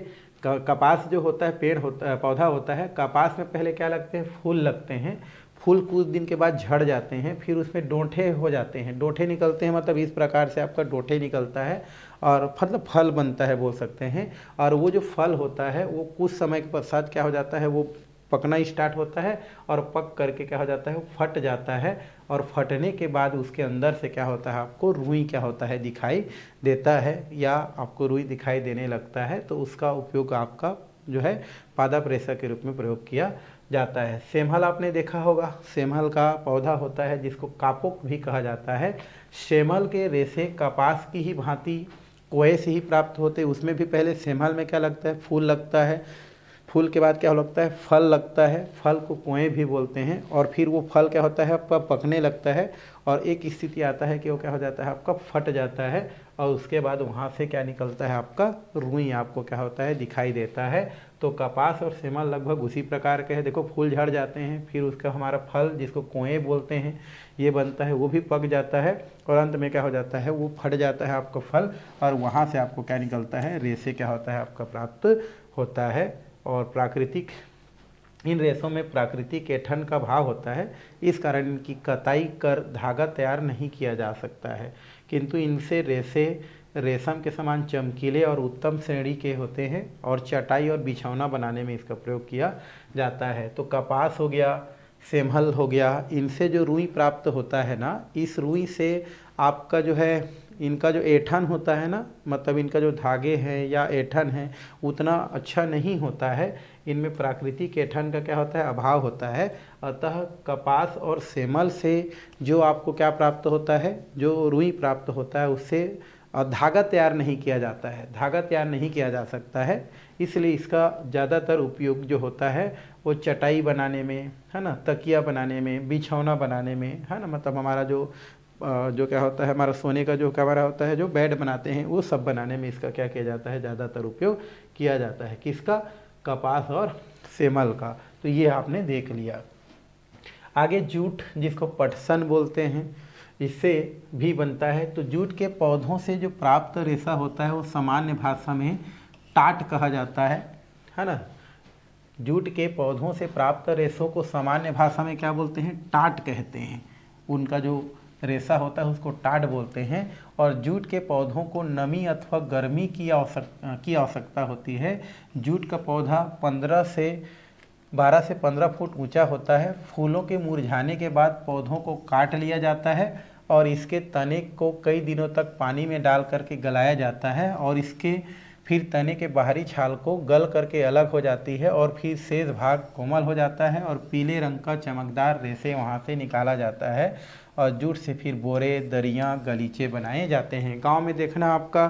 कपास जो होता है, पेड़ होता है, पौधा होता है, कपास में पहले क्या लगते हैं? फूल लगते हैं। फूल कुछ दिन के बाद झड़ जाते हैं, फिर उसमें डोंठे हो जाते हैं। डोंठे निकलते हैं मतलब इस प्रकार से आपका डोंठे निकलता है और मतलब फल बनता है, बोल सकते हैं। और वो जो फल होता है, वो कुछ समय के पश्चात क्या हो जाता है? वो पकना स्टार्ट होता है और पक करके क्या हो जाता है, फट जाता है और फटने के बाद उसके अंदर से क्या होता है, आपको रुई क्या होता है दिखाई देता है या आपको रुई दिखाई देने लगता है तो उसका उपयोग आपका जो है पादा प्रेशर के रूप में प्रयोग किया जाता है। सेमहल आपने देखा होगा, सेमहल का पौधा होता है जिसको कापुक भी कहा जाता है। सेमल के रेसे कपास की ही भांति, कोए से ही प्राप्त होते, उसमें भी पहले सेमहल में क्या लगता है, फूल लगता है फूल के बाद क्या लगता है? फल लगता है। फल को कुएँ भी बोलते हैं और फिर वो फल क्या होता है? आपका पकने लगता है और एक स्थिति आता है कि वो क्या हो जाता है? आपका फट जाता है और उसके बाद वहाँ से क्या निकलता है? आपका रुई आपको क्या होता है? दिखाई देता है। तो कपास और सेमल लगभग उसी प्रकार के हैं। देखो, फूल झड़ जाते हैं, फिर उसका हमारा फल जिसको कुएँ बोलते हैं, ये बनता है, वो भी पक जाता है और अंत में क्या हो जाता है? वो फट जाता है आपका फल और वहाँ से आपको क्या निकलता है? रेसे क्या होता है? आपका प्राप्त होता है। और प्राकृतिक, इन रेशों में प्राकृतिक ऐठन का भाव होता है। इस कारण इनकी कताई कर धागा तैयार नहीं किया जा सकता है। किंतु इनसे रेसे रेशम के समान चमकीले और उत्तम श्रेणी के होते हैं और चटाई और बिछौना बनाने में इसका प्रयोग किया जाता है। तो कपास हो गया, सेमहल हो गया, इनसे जो रुई प्राप्त होता है ना, इस रुई से आपका जो है इनका जो ऐठन होता है ना मतलब इनका जो धागे हैं या ऐठन है, उतना अच्छा नहीं होता है। इनमें प्राकृतिक ऐठन का क्या होता है? अभाव होता है। अतः कपास और सेमल से जो आपको क्या प्राप्त होता है, जो रुई प्राप्त होता है, उससे धागा तैयार नहीं किया जाता है। धागा तैयार नहीं किया जा सकता है। इसलिए इसका ज़्यादातर उपयोग जो होता है, वो चटाई बनाने में, है ना, तकिया बनाने में, बिछौना बनाने में, है ना मतलब हमारा जो जो क्या होता है, हमारा सोने का जो कमरा होता है, जो बेड बनाते हैं, वो सब बनाने में इसका क्या किया जाता है, ज़्यादातर उपयोग किया जाता है। किसका? कपास और सेमल का। तो ये आपने देख लिया। आगे जूट जिसको पटसन बोलते हैं, इससे भी बनता है। तो जूट के पौधों से जो प्राप्त रेशा होता है, वो सामान्य भाषा में टाट कहा जाता है है ना? जूट के पौधों से प्राप्त रेशों को सामान्य भाषा में क्या बोलते हैं? टाट कहते हैं। उनका जो रेशा होता है, उसको टाट बोलते हैं और जूट के पौधों को नमी अथवा गर्मी की आवश्यक, की आवश्यकता होती है। जूट का पौधा 15 से 12 से 15 फुट ऊँचा होता है। फूलों के मुरझाने के बाद पौधों को काट लिया जाता है और इसके तने को कई दिनों तक पानी में डाल करके गलाया जाता है और इसके फिर तने के बाहरी छाल को गल करके अलग हो जाती है और फिर शेष भाग कोमल हो जाता है और पीले रंग का चमकदार रेसे वहाँ से निकाला जाता है। और जूट से फिर बोरे, दरियाँ, गलीचे बनाए जाते हैं। गाँव में देखना आपका,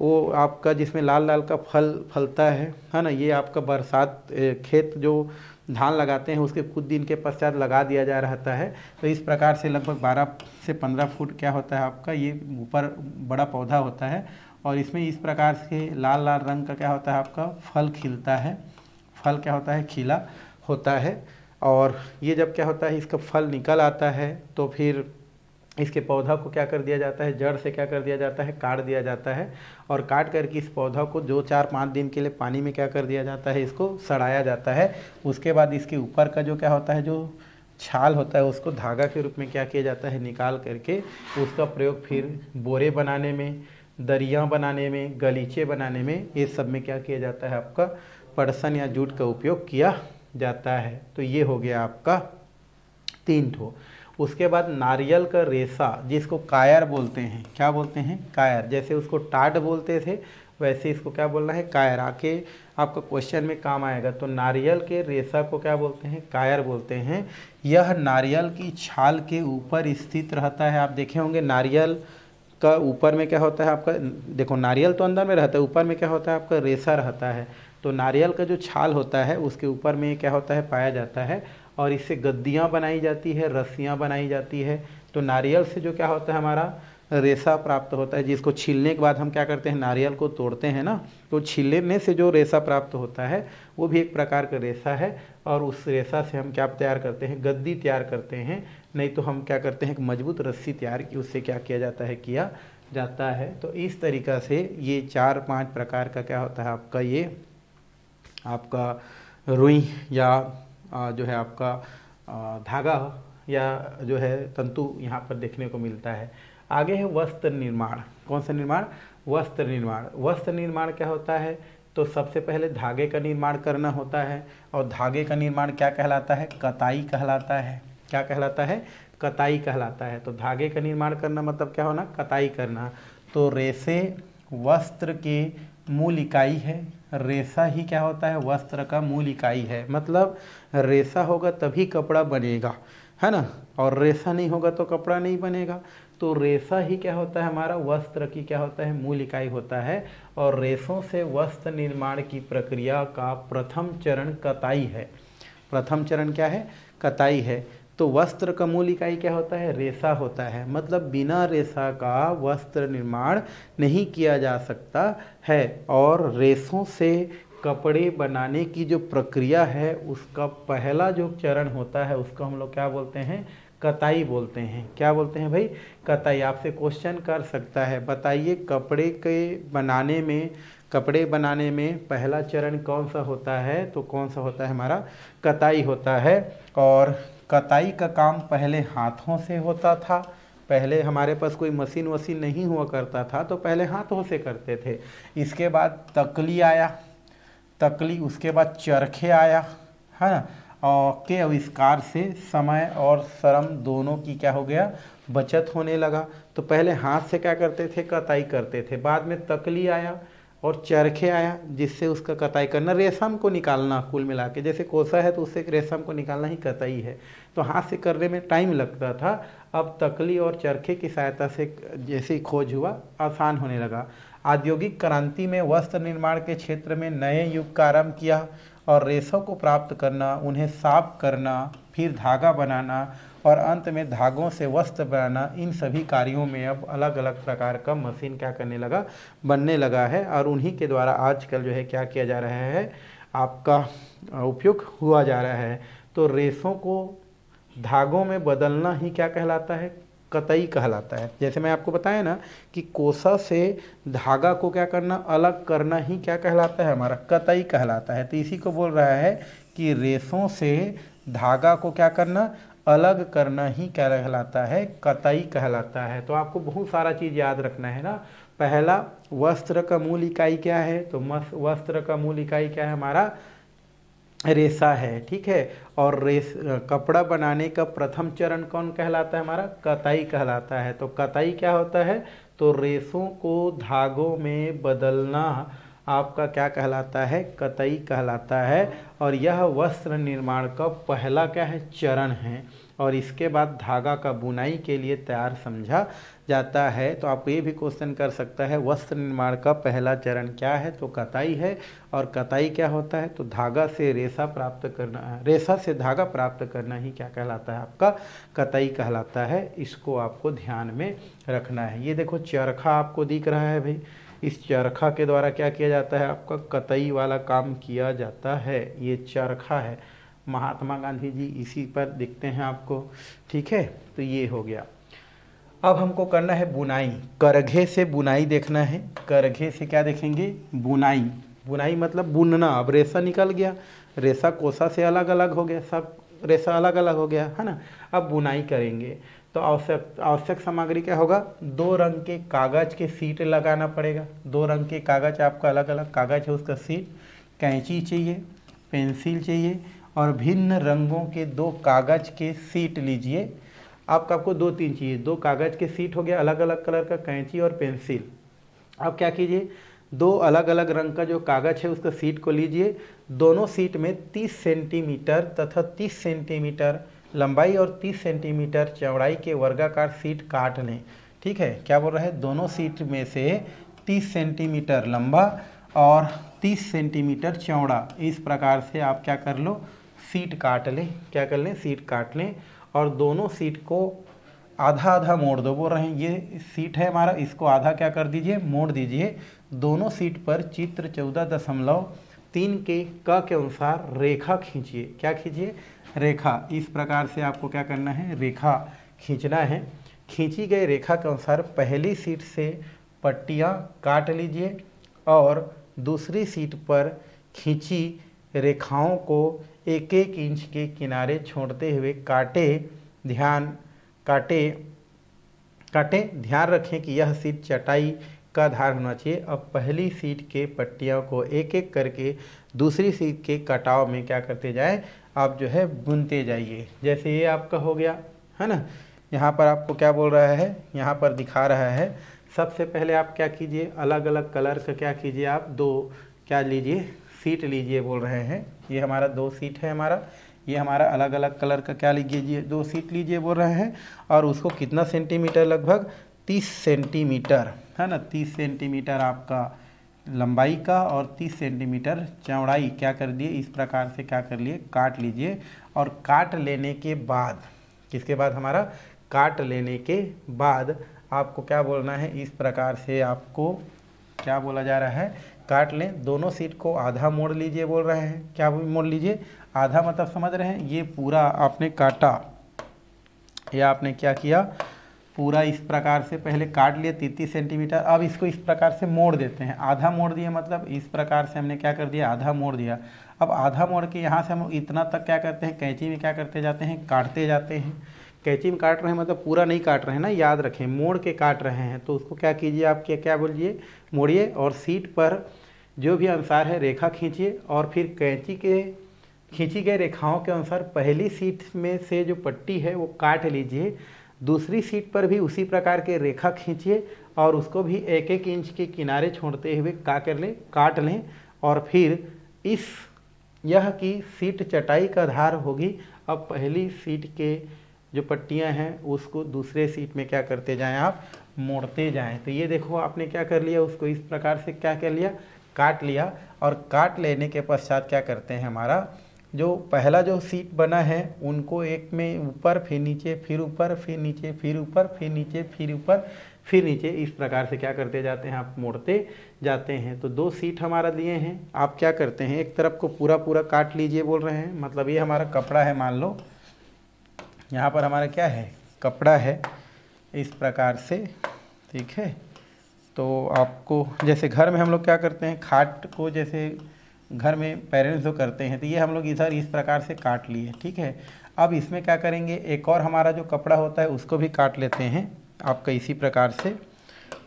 वो आपका जिसमें लाल लाल का फल फलता है है ना? ये आपका बरसात खेत जो धान लगाते हैं, उसके कुछ दिन के पश्चात लगा दिया जा रहता है। तो इस प्रकार से लगभग 12 से 15 फुट क्या होता है आपका? ये ऊपर बड़ा पौधा होता है और इसमें इस प्रकार से लाल लाल रंग का क्या होता है आपका? फल खिलता है। फल क्या होता है? खिला होता है। और ये जब क्या होता है, इसका फल निकल आता है तो फिर इसके पौधा को क्या कर दिया जाता है? जड़ से क्या कर दिया जाता है? काट दिया जाता है और काट करके इस पौधा को दो, चार, पाँच दिन के लिए पानी में क्या कर दिया जाता है? इसको सड़ाया जाता है। उसके बाद इसके ऊपर का जो क्या होता है, जो छाल होता है, उसको धागा के रूप में क्या किया जाता है? निकाल करके उसका प्रयोग फिर बोरे बनाने में, दरिया बनाने में, गलीचे बनाने में, ये सब में क्या किया जाता है? आपका पड़सन या जूट का उपयोग किया जाता है। तो ये हो गया आपका तीन ठो। उसके बाद नारियल का रेशा, जिसको कायर बोलते हैं। क्या बोलते हैं? कायर। जैसे उसको टाट बोलते थे, वैसे इसको क्या बोलना है? कायर। आके आपका क्वेश्चन में काम आएगा। तो नारियल के रेशा को क्या बोलते हैं? कायर बोलते हैं। यह नारियल की छाल के ऊपर स्थित रहता है। आप देखे होंगे, नारियल का ऊपर में क्या होता है आपका? देखो, नारियल तो अंदर में रहता है, ऊपर में क्या होता है? आपका रेशा रहता है। तो नारियल का जो छाल होता है, उसके ऊपर में क्या होता है, पाया जाता है और इससे गद्दियाँ बनाई जाती है, रस्सियाँ बनाई जाती है। तो नारियल से जो क्या होता है हमारा, रेशा प्राप्त होता है, जिसको छीलने के बाद हम क्या करते हैं, नारियल को तोड़ते हैं ना तो छीलने से जो रेशा प्राप्त होता है, वो भी एक प्रकार का रेशा है और उस रेशा से हम क्या तैयार करते हैं, गद्दी तैयार करते हैं। नहीं तो हम क्या करते हैं, एक मज़बूत रस्सी तैयार की, उससे क्या किया जाता है, किया जाता है। तो इस तरीक़ा से ये चार पाँच प्रकार का क्या होता है आपका ये आपका रुई या जो है आपका धागा या जो है तंतु यहाँ पर देखने को मिलता है। आगे है वस्त्र निर्माण। कौन सा निर्माण? वस्त्र निर्माण। वस्त्र निर्माण क्या होता है? तो सबसे पहले धागे का निर्माण करना होता है और धागे का निर्माण क्या कहलाता है? कताई कहलाता है। क्या कहलाता है? कताई कहलाता है। तो धागे का निर्माण करना मतलब क्या होना? कताई करना। तो रेसे वस्त्र के मूल इकाई है। रेशा ही क्या होता है? वस्त्र का मूल इकाई है। मतलब रेशा होगा तभी कपड़ा बनेगा, है ना? और रेशा नहीं होगा तो कपड़ा नहीं बनेगा। तो रेशा ही क्या होता है हमारा? वस्त्र की क्या होता है? मूल इकाई होता है। और रेशों से वस्त्र निर्माण की प्रक्रिया का प्रथम चरण कताई है। प्रथम चरण क्या है? कताई है। तो वस्त्र का मूल इकाई क्या होता है? रेशा होता है। मतलब बिना रेशा का वस्त्र निर्माण नहीं किया जा सकता है। और रेशों से कपड़े बनाने की जो प्रक्रिया है, उसका पहला जो चरण होता है, उसको हम लोग क्या बोलते हैं? कताई बोलते हैं। क्या बोलते हैं भाई? कताई। आपसे क्वेश्चन कर सकता है। बताइए, कपड़े के बनाने में, कपड़े बनाने में पहला चरण कौन सा होता है? तो कौन सा होता है हमारा? कताई होता है। और कताई का काम पहले हाथों से होता था, पहले हमारे पास कोई मशीन वसीन नहीं हुआ करता था तो पहले हाथों से करते थे। इसके बाद तकली आया, तकली, उसके बाद चरखे आया, है ना? और के आविष्कार से समय और श्रम दोनों की क्या हो गया? बचत होने लगा। तो पहले हाथ से क्या करते थे? कताई करते थे। बाद में तकली आया और चरखे आया, जिससे उसका कताई करना, रेशम को निकालना, कुल मिला के। जैसे कोसा है तो उससे रेशम को निकालना ही कताई है। तो हाथ से करने में टाइम लगता था। अब तकली और चरखे की सहायता से जैसे खोज हुआ, आसान होने लगा। औद्योगिक क्रांति में वस्त्र निर्माण के क्षेत्र में नए युग का आरंभ किया और रेशों को प्राप्त करना, उन्हें साफ़ करना, फिर धागा बनाना और अंत में धागों से वस्त्र बनाना, इन सभी कार्यों में अब अलग अलग प्रकार का मशीन क्या करने लगा, बनने लगा है और उन्हीं के द्वारा आजकल जो है क्या किया जा रहा है, आपका उपयोग हुआ जा रहा है। तो रेशों को धागों में बदलना ही क्या कहलाता है? कतई कहलाता है। जैसे मैं आपको बताया ना कि कोसा से धागा को क्या करना, अलग करना ही क्या कहलाता है? हमारा कतई कहलाता है। तो इसी को बोल रहा है कि रेशों से धागा को क्या करना, अलग करना ही क्या कहलाता है? कतई कहलाता है। तो आपको बहुत सारा चीज़ याद रखना है ना। पहला, वस्त्र का मूल इकाई क्या है? तो वस्त्र का मूल इकाई क्या है हमारा? रेशा है, ठीक है? और रेस, कपड़ा बनाने का प्रथम चरण कौन कहलाता है हमारा? कताई कहलाता है। तो कताई क्या होता है? तो रेशों को धागों में बदलना आपका क्या कहलाता है? कतई कहलाता है। और यह वस्त्र निर्माण का पहला क्या है? चरण है। और इसके बाद धागा का बुनाई के लिए तैयार समझा जाता है। तो आपको ये भी क्वेश्चन कर सकता है, वस्त्र निर्माण का पहला चरण क्या है? तो कताई है। और कताई क्या होता है? तो धागा से रेशा प्राप्त करना, रेशा से धागा प्राप्त करना ही क्या कहलाता है आपका? कताई कहलाता है। इसको आपको ध्यान में रखना है। ये देखो, चरखा आपको दिख रहा है भाई। इस चरखा के द्वारा क्या किया जाता है? आपका कतई वाला काम किया जाता है। ये चरखा है। महात्मा गांधी जी इसी पर दिखते हैं आपको। ठीक है? तो ये हो गया। अब हमको करना है बुनाई। करघे से बुनाई देखना है। करघे से क्या देखेंगे? बुनाई। बुनाई मतलब बुनना। अब रेशा निकल गया। रेशा कोसा से अलग अलग हो गया। सब रेशा अलग अलग हो गया, है ना? अब बुनाई करेंगे। तो आवश्यक आवश्यक सामग्री क्या होगा? दो रंग के कागज़ के सीट लगाना पड़ेगा। दो रंग के कागज़, आपका अलग अलग कागज़ है उसका सीट। कैंची चाहिए, पेंसिल चाहिए और भिन्न रंगों के दो कागज़ के सीट लीजिए। आपका आपको दो तीन चाहिए। दो कागज़ के सीट हो गया अलग अलग कलर का, कैंची और पेंसिल। अब क्या कीजिए? दो अलग अलग रंग का जो कागज़ है, उसका सीट को लीजिए। दोनों सीट में 30 सेंटीमीटर तथा 30 सेंटीमीटर लंबाई और 30 सेंटीमीटर चौड़ाई के वर्गाकार सीट काट लें। ठीक है? क्या बोल रहा है? दोनों सीट में से 30 सेंटीमीटर लंबा और 30 सेंटीमीटर चौड़ा। इस प्रकार से आप क्या कर लो? सीट काट लें। क्या कर लें? सीट काट लें और दोनों सीट को आधा आधा मोड़ दो। बोल रहे हैं ये सीट है हमारा, इसको आधा क्या कर दीजिए? मोड़ दीजिए। दोनों सीट पर चित्र चौदह दशमलव तीन के क के अनुसार रेखा खींचिए। क्या खींचिए? रेखा। इस प्रकार से आपको क्या करना है? रेखा खींचना है। खींची गई रेखा के अनुसार पहली सीट से पट्टियाँ काट लीजिए और दूसरी सीट पर खींची रेखाओं को एक एक इंच के किनारे छोड़ते हुए काटे ध्यान, काटे काटे ध्यान रखें कि यह सीट चटाई का धार होना चाहिए। अब पहली सीट के पट्टियों को एक एक करके दूसरी सीट के कटाव में क्या करते जाए? आप जो है बुनते जाइए। जैसे ये आपका हो गया, है ना? यहाँ पर आपको क्या बोल रहा है? यहाँ पर दिखा रहा है। सबसे पहले आप क्या कीजिए? अलग अलग कलर का क्या कीजिए आप? दो, क्या लीजिए? सीट लीजिए बोल रहे हैं। ये हमारा दो सीट है हमारा। ये हमारा अलग अलग कलर का क्या लीजिए दो सीट लीजिए बोल रहे हैं। और उसको कितना सेंटीमीटर लगभग? तीस सेंटीमीटर है ना? तीस सेंटीमीटर आपका लंबाई का और तीस सेंटीमीटर चौड़ाई। क्या कर दिए? इस प्रकार से क्या कर लिए? काट लीजिए। और काट लेने के बाद, किसके बाद हमारा? काट लेने के बाद आपको क्या बोलना है? इस प्रकार से आपको क्या बोला जा रहा है? काट लें, दोनों सीट को आधा मोड़ लीजिए बोल रहे हैं। क्या मोड़ लीजिए? आधा मतलब समझ रहे हैं? ये पूरा आपने काटा। या आपने क्या किया? पूरा इस प्रकार से पहले काट लिया तीतीस सेंटीमीटर। अब इसको इस प्रकार से मोड़ देते हैं। आधा मोड़ दिया मतलब इस प्रकार से हमने क्या कर दिया? आधा मोड़ दिया। अब आधा मोड़ के यहाँ से हम इतना तक क्या करते हैं? कैंची में क्या करते जाते हैं? काटते जाते हैं। कैंची में काट रहे हैं मतलब पूरा नहीं काट रहे हैं ना, याद रखें, मोड़ के काट रहे हैं। तो उसको क्या कीजिए आप, क्या क्या बोलिए? मोड़िए और सीट पर जो भी अनुसार है, रेखा खींचिए और फिर कैंची के, खींची गई रेखाओं के अनुसार पहली सीट में से जो पट्टी है, वो काट लीजिए। दूसरी सीट पर भी उसी प्रकार के रेखा खींचिए और उसको भी एक एक इंच के किनारे छोड़ते हुए का कर लें, काट लें और फिर इस, यह की सीट चटाई का धार होगी। अब पहली सीट के जो पट्टियाँ हैं, उसको दूसरे सीट में क्या करते जाएँ आप? मोड़ते जाएँ। तो ये देखो आपने क्या कर लिया, उसको इस प्रकार से क्या कर लिया? काट लिया। और काट लेने के पश्चात क्या करते हैं हमारा, जो पहला जो सीट बना है, उनको एक में ऊपर, फिर नीचे, फिर ऊपर, फिर नीचे, फिर ऊपर, फिर नीचे, फिर ऊपर, फिर नीचे, इस प्रकार से क्या करते जाते हैं आप? मोड़ते जाते हैं। तो दो सीट हमारा लिए हैं। आप क्या करते हैं? एक तरफ़ को पूरा पूरा काट लीजिए बोल रहे हैं। मतलब ये हमारा कपड़ा है, मान लो। यहाँ पर हमारा क्या है? कपड़ा है। इस प्रकार से, ठीक है? तो आपको जैसे घर में हम लोग क्या करते हैं? खाट को जैसे घर में पेरेंट्स जो करते हैं तो ये हम लोग इधर इस प्रकार से काट लिए, ठीक है? अब इसमें क्या करेंगे? एक और हमारा जो कपड़ा होता है, उसको भी काट लेते हैं। आपका इसी प्रकार से,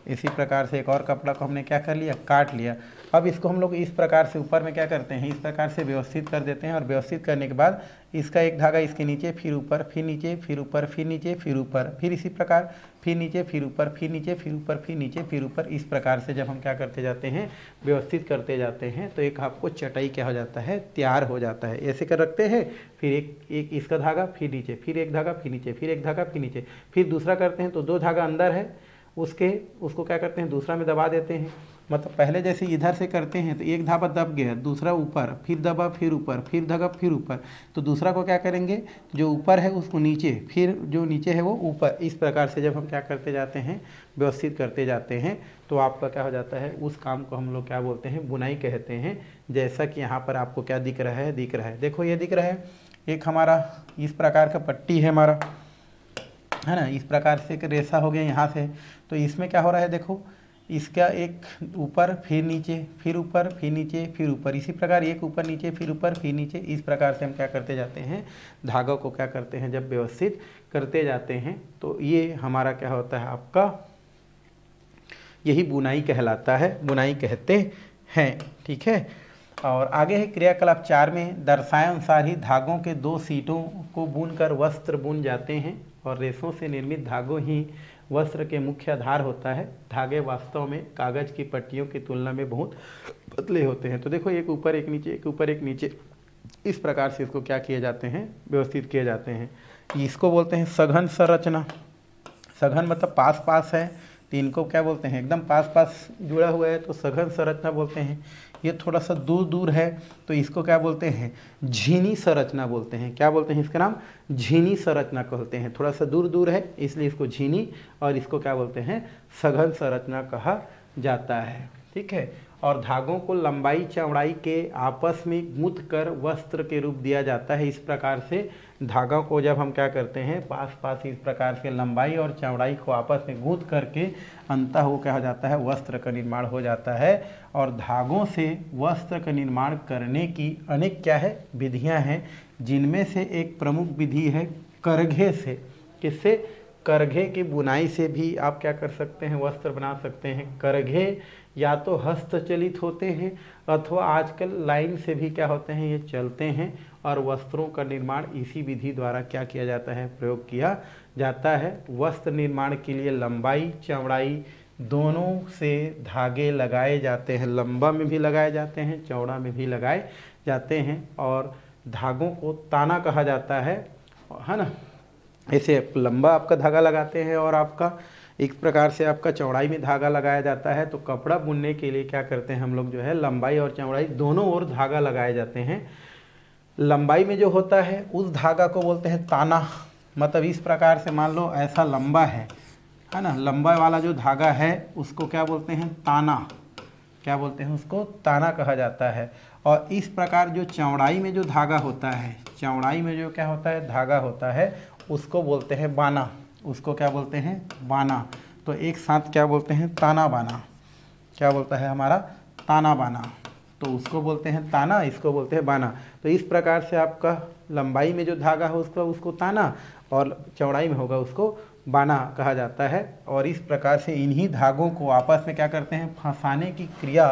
इसी प्रकार से एक और कपड़ा को हमने क्या कर लिया? काट लिया। अब इसको हम लोग इस प्रकार से ऊपर में क्या करते हैं? इस प्रकार से व्यवस्थित कर देते हैं और व्यवस्थित करने के बाद इसका एक धागा इसके नीचे, फिर ऊपर, फिर नीचे, फिर ऊपर, फिर नीचे, फिर ऊपर, फिर इसी प्रकार, फिर नीचे, फिर ऊपर, फिर नीचे, फिर ऊपर, फिर नीचे, फिर ऊपर। इस प्रकार से जब हम क्या करते जाते हैं, व्यवस्थित करते जाते हैं तो एक आपको चटाई क्या हो जाता है? तैयार हो जाता है। ऐसे कर रखते हैं, फिर एक एक इसका धागा, फिर नीचे, फिर एक धागा, फिर नीचे, फिर एक धागा, फिर नीचे, फिर दूसरा करते हैं तो दो धागा अंदर है, उसके, उसको क्या करते हैं? दूसरा में दबा देते हैं। मतलब पहले जैसे इधर से करते हैं तो एक धाबा दब गया, दूसरा ऊपर, फिर दबा, फिर ऊपर, फिर धगा, फिर ऊपर। तो दूसरा को क्या करेंगे? जो ऊपर है उसको नीचे, फिर जो नीचे है वो ऊपर। इस प्रकार से जब हम क्या करते जाते हैं, व्यवस्थित करते जाते हैं तो आपका क्या हो जाता है? उस काम को हम लोग क्या बोलते हैं? बुनाई कहते हैं। जैसा कि यहाँ पर आपको क्या दिख रहा है? दिख रहा है। देखो ये दिख रहा है। एक हमारा इस प्रकार का पट्टी है हमारा। है ना? इस प्रकार से एक रेसा हो गया यहाँ से। तो इसमें क्या हो रहा है? देखो इसका एक ऊपर, फिर नीचे, फिर ऊपर, फिर नीचे, फिर ऊपर। इसी प्रकार एक ऊपर, नीचे, फिर ऊपर, फिर नीचे। इस प्रकार से हम क्या करते जाते हैं? धागों को क्या करते हैं? जब व्यवस्थित करते जाते हैं तो ये हमारा क्या होता है आपका? यही बुनाई कहलाता है, बुनाई कहते हैं, ठीक है? और आगे है क्रियाकलाप चार में दर्शाए अनुसार ही धागों के दो सीटों को बुनकर वस्त्र बुन जाते हैं और रेशों से निर्मित धागों ही वस्त्र के मुख्य आधार होता है। धागे वास्तव में कागज़ की पट्टियों की तुलना में बहुत पतले होते हैं। तो देखो, एक ऊपर, एक नीचे, एक ऊपर, एक नीचे। इस प्रकार से इसको क्या किए जाते हैं? व्यवस्थित किए जाते हैं। इसको बोलते हैं सघन संरचना। सघन मतलब पास पास है। तो इनको क्या बोलते हैं? एकदम पास पास जुड़ा हुआ है तो सघन संरचना बोलते हैं। ये थोड़ा सा दूर दूर है तो इसको क्या बोलते हैं? झीनी संरचना बोलते हैं। क्या बोलते हैं इसका नाम? झीनी संरचना कहते हैं। थोड़ा सा दूर दूर है, इसलिए इसको झीनी और इसको क्या बोलते हैं? सघन संरचना कहा जाता है। ठीक है? और धागों को लंबाई, चौड़ाई के आपस में गूंथ कर वस्त्र के रूप दिया जाता है। इस प्रकार से धागा को जब हम क्या करते हैं पास पास इस प्रकार से लंबाई और चौड़ाई को आपस में गूंथ करके अंत हो क्या हो जाता है, वस्त्र का निर्माण हो जाता है। और धागों से वस्त्र का निर्माण करने की अनेक क्या है? विधियाँ हैं, जिनमें से एक प्रमुख विधि है करघे से। किससे? करघे की बुनाई से भी आप क्या कर सकते हैं, वस्त्र बना सकते हैं। करघे या तो हस्तचलित होते हैं, अथवा आजकल लाइन से भी क्या होते हैं, ये चलते हैं। और वस्त्रों का निर्माण इसी विधि द्वारा क्या किया जाता है? प्रयोग किया जाता है। वस्त्र निर्माण के लिए लंबाई, चौड़ाई दोनों से धागे लगाए जाते हैं। लंबा में भी लगाए जाते हैं, चौड़ा में भी लगाए जाते हैं और धागों को ताना कहा जाता है। है ना? ऐसे लंबा आपका धागा लगाते हैं और आपका एक प्रकार से आपका चौड़ाई में धागा लगाया जाता है। तो कपड़ा बुनने के लिए क्या करते हैं हम लोग जो है? लंबाई और चौड़ाई दोनों ओर धागा लगाए जाते हैं। लंबाई में जो होता है, उस धागा को बोलते हैं ताना। मतलब इस प्रकार से मान लो ऐसा लंबा है है ना? लंबा वाला जो धागा है, उसको क्या बोलते हैं? ताना। क्या बोलते हैं उसको? ताना कहा जाता है। और इस प्रकार जो चौड़ाई में जो धागा होता है, चौड़ाई में जो क्या होता है? धागा होता है, उसको बोलते हैं बाना। उसको क्या बोलते हैं? बाना। तो एक साथ क्या बोलते हैं? ताना बाना। क्या बोलता है हमारा? ताना बाना। तो उसको बोलते हैं ताना, इसको बोलते हैं बाना। तो इस प्रकार से आपका लंबाई में जो धागा हो उसका, उसको ताना और चौड़ाई में होगा उसको बाना कहा जाता है। और इस प्रकार से इन्हीं धागों को आपस में क्या करते हैं? फंसाने की क्रिया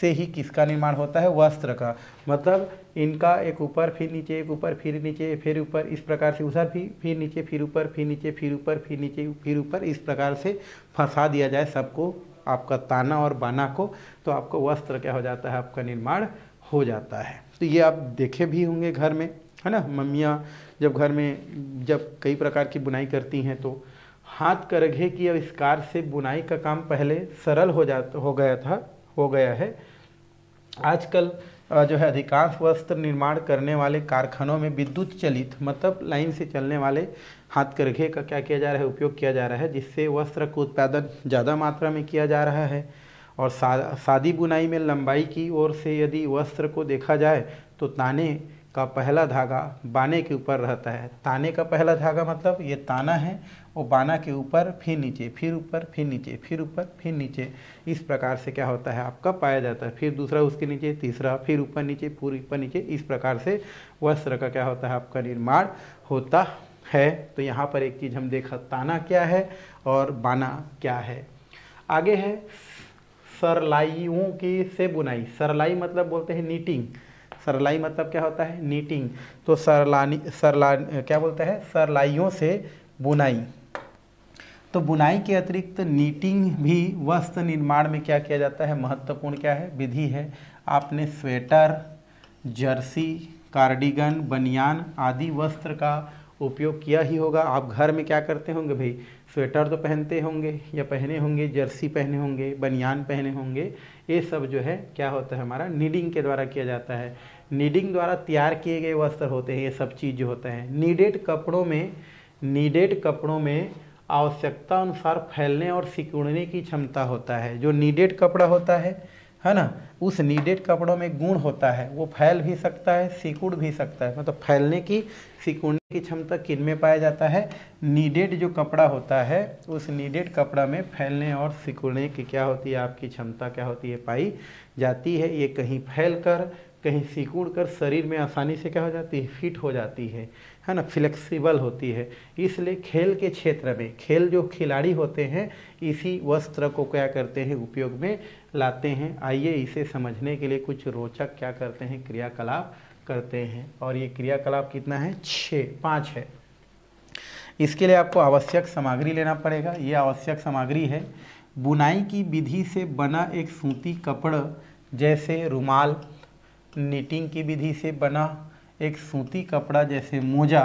से ही किसका निर्माण होता है? वस्त्र का। मतलब इनका एक ऊपर, फिर नीचे, एक ऊपर, फिर नीचे, फिर ऊपर, इस प्रकार से उधर भी, फिर नीचे, फिर ऊपर, फिर नीचे, फिर ऊपर, फिर नीचे, फिर ऊपर। इस प्रकार से फंसा दिया जाए सबको। आपका ताना और बाना को तो आपको वस्त्र क्या हो जाता है, आपका निर्माण हो जाता है। तो ये आप देखे भी होंगे घर में, है ना? मम्मियाँ जब घर में, जब कई प्रकार की बुनाई करती हैं तो हाथ करघे की आविष्कार से बुनाई का काम पहले सरल हो जा हो गया था, हो गया है। आजकल जो है अधिकांश वस्त्र निर्माण करने वाले कारखानों में विद्युत चलित मतलब लाइन से चलने वाले हाथ करघे का क्या किया जा रहा है, उपयोग किया जा रहा है, जिससे वस्त्र का उत्पादन ज़्यादा मात्रा में किया जा रहा है। और सादी बुनाई में लंबाई की ओर से यदि वस्त्र को देखा जाए तो ताने का पहला धागा बाने के ऊपर रहता है। ताने का पहला धागा मतलब ये ताना है वो बाना के ऊपर, फिर नीचे, फिर ऊपर, फिर नीचे, फिर ऊपर, फिर नीचे। इस प्रकार से क्या होता है, आपका पाया जाता है। फिर दूसरा, उसके नीचे, तीसरा, फिर ऊपर नीचे, पूरी ऊपर नीचे। इस प्रकार से वस्त्र का क्या होता है, आपका निर्माण होता है। तो यहाँ पर एक चीज़ हम देखा, ताना क्या है और बाना क्या है। आगे है सरलाइयों की से बुनाई। सरलाई मतलब बोलते हैं नीटिंग। सरलाई मतलब क्या होता है? नीटिंग। तो सरलानी, सरला, क्या बोलते हैं? सरलाइयों से बुनाई। तो बुनाई के अतिरिक्त नीटिंग भी वस्त्र निर्माण में क्या किया जाता है? महत्वपूर्ण क्या है? विधि है। आपने स्वेटर, जर्सी, कार्डिगन, बनियान आदि वस्त्र का उपयोग किया ही होगा। आप घर में क्या करते होंगे भाई? स्वेटर तो पहनते होंगे या पहने होंगे, जर्सी पहने होंगे, बनियान पहने होंगे। ये सब जो है, क्या होता है हमारा? नीडिंग के द्वारा किया जाता है। नीडिंग द्वारा तैयार किए गए वस्त्र होते हैं, ये सब चीज़ जो होते हैं। नीडेड कपड़ों में नीडेड कपड़ों में आवश्यकता अनुसार फैलने और सिकुड़ने की क्षमता होता है। जो नीडेड कपड़ा होता है है ना? उस नीडेड कपड़ों में गुण होता है। वो फैल भी सकता है, सिकुड़ भी सकता है। मतलब फैलने की, सिकुड़ने की क्षमता किन में पाया जाता है? नीडेड जो कपड़ा होता है, उस नीडेड कपड़ा में फैलने और सिकुड़ने की क्या होती है? आपकी क्षमता क्या होती है? पाई जाती है। ये कहीं फैल कर कहीं सिकुड़ कर शरीर में आसानी से क्या हो जाती है? फिट हो जाती है। है ना? फ्लेक्सिबल होती है। इसलिए खेल के क्षेत्र में, खेल जो खिलाड़ी होते हैं, इसी वस्त्र को क्या करते हैं? उपयोग में लाते हैं। आइए इसे समझने के लिए कुछ रोचक क्या करते हैं? क्रियाकलाप करते हैं। और ये क्रियाकलाप कितना है? छः, पाँच है। इसके लिए आपको आवश्यक सामग्री लेना पड़ेगा। ये आवश्यक सामग्री है। बुनाई की विधि से बना एक सूती कपड़ा, जैसे रुमाल निटिंग की विधि से बना एक सूती कपड़ा जैसे मोजा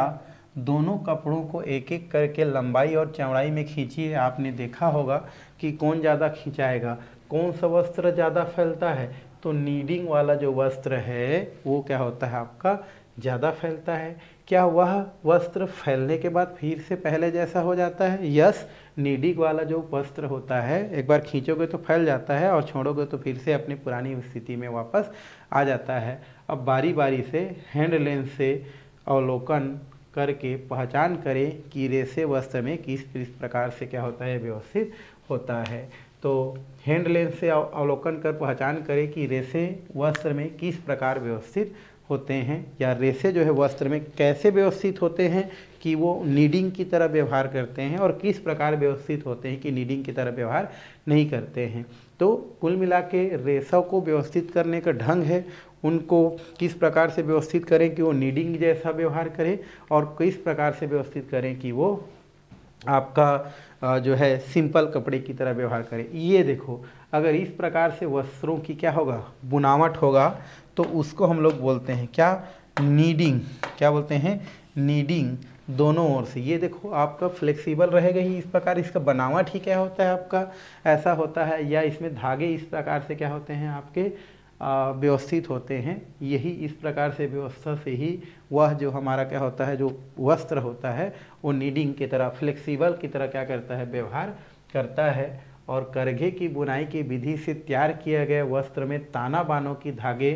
दोनों कपड़ों को एक एक करके लंबाई और चौड़ाई में खींचिए। आपने देखा होगा कि कौन ज़्यादा खिंचाएगा, कौन सा वस्त्र ज़्यादा फैलता है? तो नीडिंग वाला जो वस्त्र है, वो क्या होता है आपका? ज़्यादा फैलता है, क्या वह वस्त्र फैलने के बाद फिर से पहले जैसा हो जाता है? यस नीडिंग वाला जो वस्त्र होता है, एक बार खींचोगे तो फैल जाता है और छोड़ोगे तो फिर से अपनी पुरानी स्थिति में वापस आ जाता है। अब बारी बारी से हैंड लेंस से अवलोकन करके पहचान करें कि रेसे वस्त्र में किस किस प्रकार से क्या होता है, व्यवस्थित होता है। तो हैंड लेंस से अवलोकन कर पहचान करें कि रेसे वस्त्र में किस प्रकार व्यवस्थित होते हैं या रेसे जो है वस्त्र में कैसे व्यवस्थित होते हैं कि वो नीडिंग की तरह व्यवहार करते हैं और किस प्रकार व्यवस्थित होते हैं कि नीडिंग की तरह व्यवहार नहीं करते हैं। तो कुल मिला के रेसों को व्यवस्थित करने का ढंग है, उनको किस प्रकार से व्यवस्थित करें कि वो नीडिंग जैसा व्यवहार करें और किस प्रकार से व्यवस्थित करें कि वो आपका जो है सिंपल कपड़े की तरह व्यवहार करें। ये देखो, अगर इस प्रकार से वस्त्रों की क्या होगा, बुनावट होगा तो उसको हम लोग बोलते हैं क्या? नीडिंग क्या बोलते हैं? नीडिंग दोनों ओर से। ये देखो, आपका फ्लेक्सिबल रहेगा ही इस प्रकार। इसका बनावट ही क्या होता है आपका? ऐसा होता है, या इसमें धागे इस प्रकार से क्या होते हैं आपके? व्यवस्थित होते हैं। यही इस प्रकार से व्यवस्था से ही वह जो हमारा क्या होता है, जो वस्त्र होता है, वो नीडिंग की तरह फ्लेक्सिबल की तरह क्या करता है? व्यवहार करता है। और करघे की बुनाई की विधि से तैयार किए गए वस्त्र में ताना बानों की धागे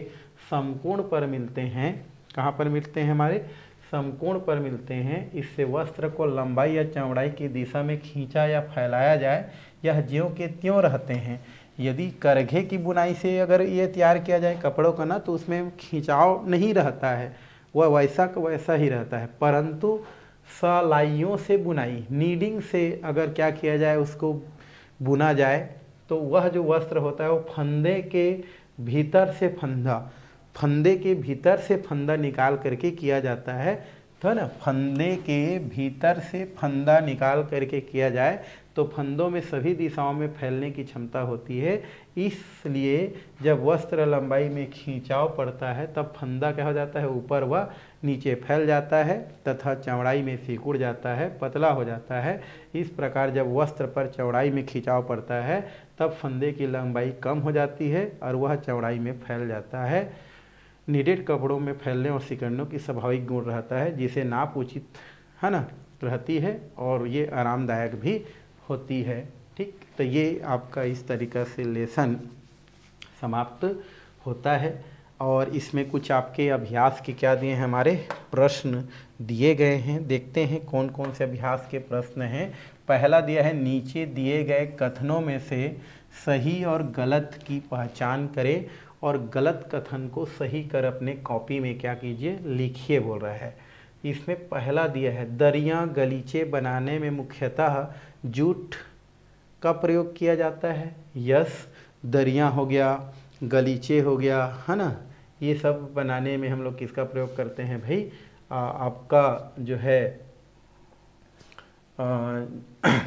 समकोण पर मिलते हैं। कहाँ पर मिलते हैं हमारे? समकोण पर मिलते हैं। इससे वस्त्र को लंबाई या चौड़ाई की दिशा में खींचा या फैलाया जाए, यह ज्यों के त्यों रहते हैं। यदि करघे की बुनाई से अगर ये तैयार किया जाए कपड़ों का ना तो उसमें खिंचाव नहीं रहता है। वह वैसा का वैसा ही रहता है। परंतु सलाइयों से बुनाई, नीडिंग से अगर क्या किया जाए, उसको बुना जाए तो वह जो वस्त्र होता है, वो फंदे के भीतर से फंदा। फंदे के भीतर से फंदा निकाल करके किया जाता है। तो ना, फंदे के भीतर से फंदा निकाल करके किया जाए तो फंदों में सभी दिशाओं में फैलने की क्षमता होती है। इसलिए जब वस्त्र लंबाई में खींचाव पड़ता है, तब फंदा क्या हो जाता है? ऊपर व नीचे फैल जाता है तथा चौड़ाई में सिकुड़ जाता है, पतला हो जाता है। इस प्रकार जब वस्त्र पर चौड़ाई में खिंचाव पड़ता है, तब फंदे की लंबाई कम हो जाती है और वह चौड़ाई में फैल जाता है। नीडेड कपड़ों में फैलने और सिकड़ने की स्वाभाविक गुण रहता है, जिसे नाप उचित, है ना, रहती है और ये आरामदायक भी होती है। ठीक तो ये आपका इस तरीक़ा से लेसन समाप्त होता है। और इसमें कुछ आपके अभ्यास के क्या दिए हैं, हमारे प्रश्न दिए गए हैं। देखते हैं कौन कौन से अभ्यास के प्रश्न हैं। पहला दिया है, नीचे दिए गए कथनों में से सही और गलत की पहचान करें। और गलत कथन को सही कर अपने कॉपी में क्या कीजिए? लिखिए बोल रहा है। इसमें पहला दिया है दरिया गलीचे बनाने में मुख्यतः जूट का प्रयोग किया जाता है। यस दरिया हो गया गलीचे हो गया है ना? ये सब बनाने में हम लोग किसका प्रयोग करते हैं भाई? आ, आपका जो है आ,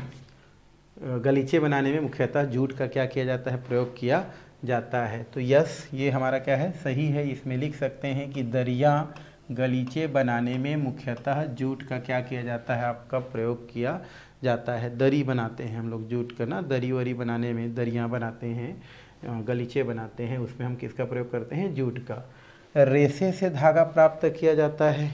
गलीचे बनाने में मुख्यतः जूट का क्या किया जाता है? प्रयोग किया जाता है। तो यस, ये हमारा क्या है? सही है। इसमें लिख सकते हैं कि दरिया गलीचे बनाने में मुख्यतः जूट का क्या किया जाता है? आपका प्रयोग किया जाता है। दरी बनाते हैं हम लोग जूट का ना। दरी वरी बनाने में दरियाँ बनाते हैं गलीचे बनाते हैं। उसमें हम किसका प्रयोग करते हैं? जूट का। रेसे से धागा प्राप्त किया जाता है।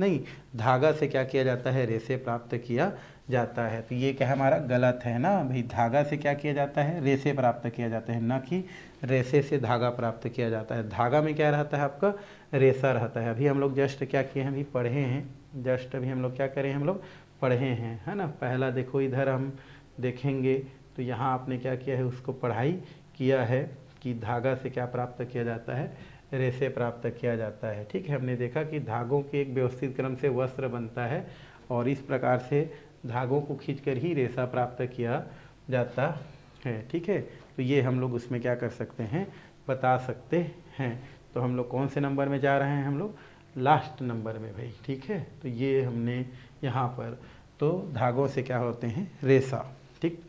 नहीं, धागा से क्या किया जाता है? रेसे प्राप्त किया जाता है। तो ये क्या हमारा गलत है ना? भाई, धागा से क्या किया जाता है? रेसे प्राप्त किया जाता है। न कि रेसे से धागा प्राप्त किया जाता है। धागा में क्या रहता है आपका? रेसा रहता है। अभी हम लोग जस्ट क्या किए हैं? अभी पढ़े हैं। जस्ट अभी हम लोग क्या करें? हम लोग पढ़े हैं, है ना? पहला देखो, इधर हम देखेंगे। तो यहाँ आपने क्या किया है? उसको पढ़ाई किया है कि धागा से क्या प्राप्त किया जाता है? रेसे प्राप्त किया जाता है। ठीक है, हमने देखा कि धागों के एक व्यवस्थित क्रम से वस्त्र बनता है और इस प्रकार से धागों को खींचकर ही रेसा प्राप्त किया जाता है। ठीक है तो ये हम लोग उसमें क्या कर सकते हैं, बता सकते हैं। तो हम लोग कौन से नंबर में जा रहे हैं हम लोग? लास्ट नंबर में भाई, ठीक है? तो ये हमने यहाँ पर तो धागों से क्या होते हैं? रेसा, ठीक?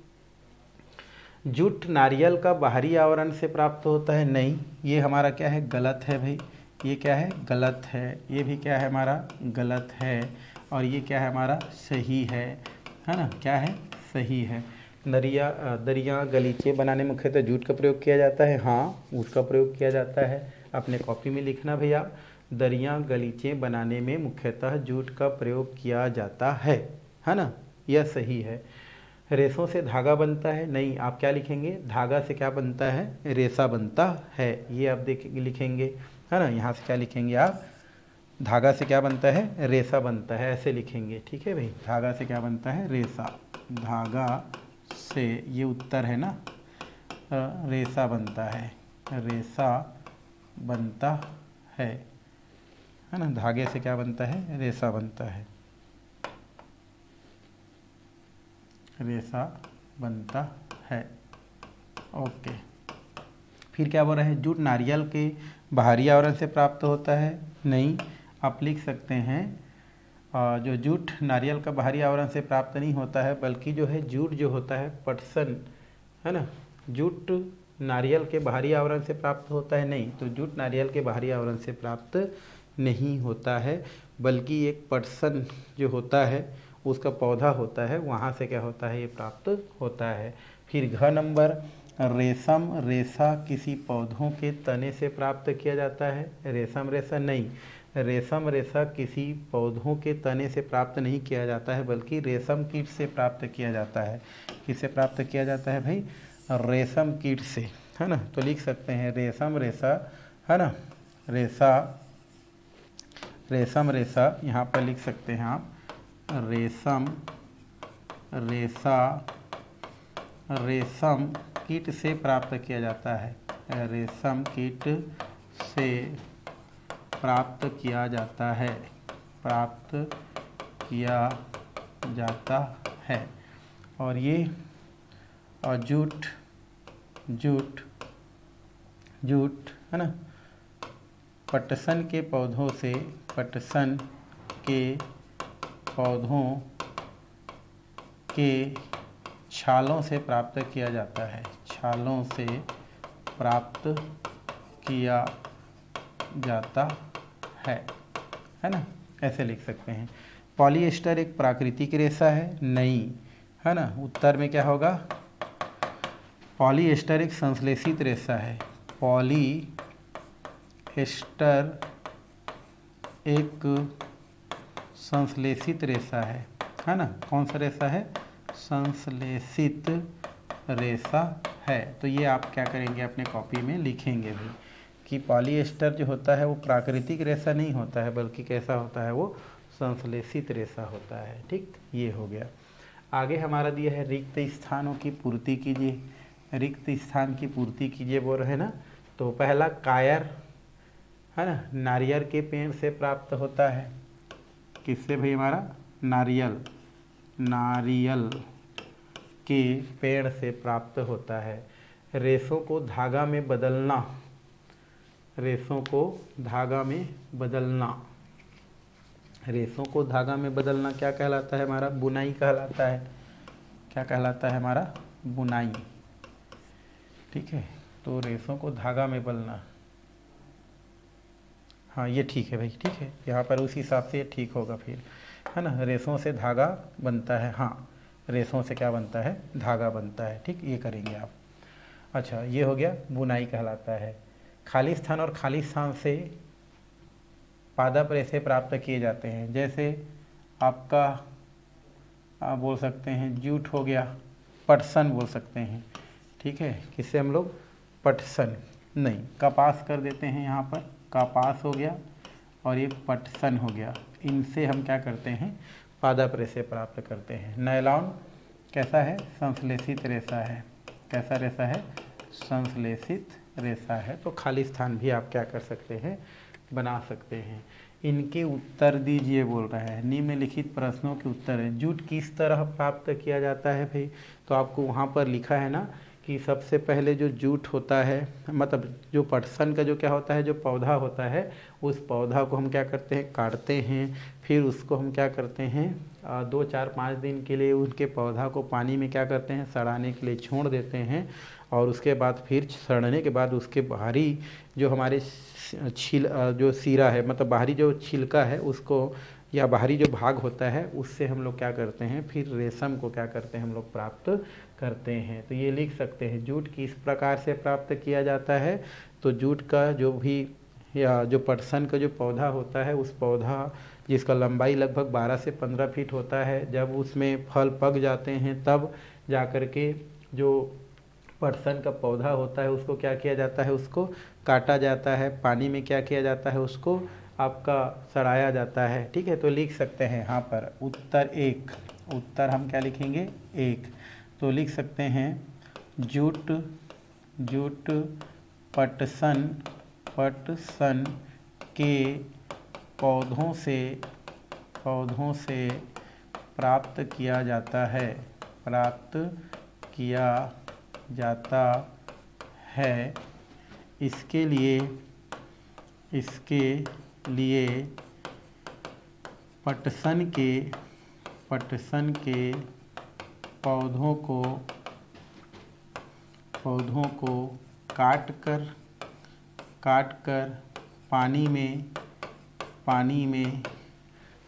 जूट नारियल का बाहरी आवरण से प्राप्त होता है? नहीं। ये हमारा क्या है? गलत है भाई। ये क्या है? गलत है। ये भी क्या है हमारा? गलत है। और ये क्या है हमारा? सही है। है ना? क्या है? सही है। दरिया दरिया गलीचे बनाने में मुख्यतः जूट का प्रयोग किया जाता है। हाँ ऊट का प्रयोग किया जाता है। अपने कॉपी में लिखना भैया। दरिया गलीचे बनाने में मुख्यतः जूट का प्रयोग किया जाता है। है ना? यह सही है। रेसों से धागा बनता है। नहीं, आप क्या लिखेंगे? धागा से क्या बनता है? रेसा बनता है। ये आप देख, लिखेंगे। है ना? यहाँ से क्या लिखेंगे आप? धागा से क्या बनता है? रेसा बनता है। ऐसे लिखेंगे। ठीक है भाई? धागा से क्या बनता है? रेसा धागा से ये उत्तर है ना? रेसा बनता है। रेसा बनता है। है ना? धागे से क्या बनता है? रेसा बनता है। रेसा बनता है। ओके। फिर क्या बोल रहे हैं? जूट नारियल के बाहरी आवरण से प्राप्त होता है? नहीं। आप लिख सकते हैं जो जूट नारियल का बाहरी आवरण से प्राप्त नहीं होता है, बल्कि जो है जूट जो होता है, पटसन, है ना? जूट नारियल के बाहरी आवरण से प्राप्त होता है नहीं तो जूट नारियल के बाहरी आवरण से प्राप्त नहीं होता है, बल्कि एक पटसन जो होता है, उसका पौधा होता है, वहाँ से क्या होता है, ये प्राप्त होता है। फिर घ नंबर, रेशम, रेशा किसी पौधों के तने से प्राप्त किया जाता है, रेशम रेशा नहीं रेशम रेशा किसी पौधों के तने से प्राप्त नहीं किया जाता है, बल्कि रेशम कीट से प्राप्त किया जाता है। किससे प्राप्त किया जाता है भाई? रेशम कीट से, है ना? तो लिख सकते हैं, रेशम रेशा, है ना? रेशा, रेशम रेशा, यहाँ पर लिख सकते हैं आप। रेशम, रेशा, रेशम कीट से प्राप्त किया जाता है। रेशम कीट से प्राप्त किया जाता है। प्राप्त किया जाता है। और ये जूट जूट जूट, है ना? पटसन के पौधों से, पटसन के पौधों के छालों से प्राप्त किया जाता है। छालों से प्राप्त किया जाता है है ना? ऐसे लिख सकते हैं। पॉलीएस्टर एक प्राकृतिक रेशा है, नहीं, है ना? उत्तर में क्या होगा? पॉलीएस्टर एक संश्लेषित रेशा है। पॉली एस्टर एक संश्लेषित रेशा है है ना? कौन सा रेशा है? संश्लेषित रेशा है। तो ये आप क्या करेंगे? अपने कॉपी में लिखेंगे भी। कि पॉलीएस्टर जो होता है वो प्राकृतिक रेशा नहीं होता है, बल्कि कैसा होता है वो संश्लेषित रेशा होता है। ठीक, ये हो गया। आगे हमारा दिया है रिक्त स्थानों की पूर्ति कीजिए। रिक्त स्थान की पूर्ति कीजिए बोल रहे ना? तो पहला कायर, है ना? नारियल के पेड़ से प्राप्त होता है। किससे भाई हमारा? नारियल। नारियल के पेड़ से प्राप्त होता है। रेशों को धागा में बदलना। रेशों को धागा में बदलना। रेशों को धागा में बदलना क्या कहलाता है हमारा? बुनाई कहलाता है। क्या कहलाता है हमारा? बुनाई। ठीक है तो रेशों को धागा में बदलना। हाँ ये ठीक है भाई, ठीक है। यहाँ पर उस हिसाब से ये ठीक होगा फिर। है ना? रेशों से धागा बनता है। हाँ रेशों से क्या बनता है? धागा बनता है। ठीक, ये करेंगे आप। अच्छा ये हो गया, बुनाई कहलाता है। खाली स्थान और खाली स्थान से पादप रेशे प्राप्त किए जाते हैं। जैसे आपका, आप बोल सकते हैं, जूट हो गया, पटसन बोल सकते हैं। ठीक है? किससे हम लोग? पटसन। नहीं, कपास कर देते हैं यहाँ पर। कपास हो गया और ये पटसन हो गया। इनसे हम क्या करते हैं? पादप रेशे प्राप्त करते हैं। नैलॉन कैसा है? संश्लेषित रेशा है। कैसा रेशा है? संश्लेषित रेशा है तो खाली स्थान भी आप क्या कर सकते हैं, बना सकते हैं। इनके उत्तर दीजिए बोल रहा है। निम्नलिखित प्रश्नों के उत्तर है। जूट किस तरह प्राप्त किया जाता है भाई? तो आपको वहाँ पर लिखा है ना कि सबसे पहले जो जूट होता है मतलब जो पटसन का जो क्या होता है, जो पौधा होता है, उस पौधा को हम क्या करते हैं? काटते हैं। फिर उसको हम क्या करते हैं? दो, चार, पाँच दिन के लिए उनके पौधा को पानी में क्या करते हैं? सड़ाने के लिए छोड़ देते हैं। और उसके बाद फिर सड़ने के बाद उसके बाहरी जो हमारे छिल जो सीरा है मतलब बाहरी जो छिलका है उसको, या बाहरी जो भाग होता है, उससे हम लोग क्या करते हैं, फिर रेशम को क्या करते हैं, हम लोग प्राप्त करते हैं। तो ये लिख सकते हैं, जूट किस प्रकार से प्राप्त किया जाता है? तो जूट का जो भी, या जो पटसन का जो पौधा होता है, उस पौधा जिसका लंबाई लगभग 12 से 15 फीट होता है, जब उसमें फल पक जाते हैं, तब जा कर के जो पटसन का पौधा होता है, उसको क्या किया जाता है? उसको काटा जाता है, पानी में क्या किया जाता है? उसको आपका सड़ाया जाता है। ठीक है तो लिख सकते हैं यहाँ पर। उत्तर एक। उत्तर हम क्या लिखेंगे? एक। तो लिख सकते हैं, जूट जूट पटसन पटसन के पौधों से पौधों से प्राप्त किया जाता है। प्राप्त किया जाता है। इसके लिए इसके लिए पटसन के पटसन के पौधों को पौधों को काट कर काट कर पानी में पानी में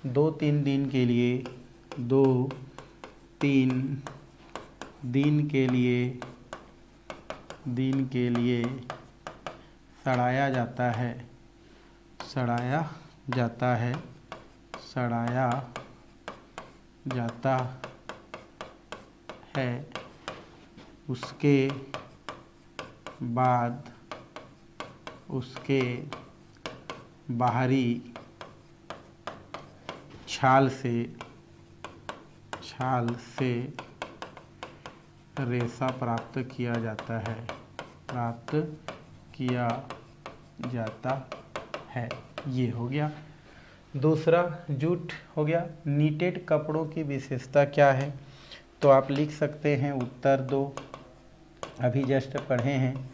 दो तीन दिन के लिए, दो तीन दिन के लिए दिन के लिए सड़ाया जाता है। सड़ाया जाता है। सड़ाया जाता है। उसके बाद उसके बाहरी छाल से छाल से रेशा प्राप्त किया जाता है। प्राप्त किया जाता है। ये हो गया। दूसरा, जूट हो गया। नीटेड कपड़ों की विशेषता क्या है? तो आप लिख सकते हैं, उत्तर दो। अभी जस्ट पढ़े हैं।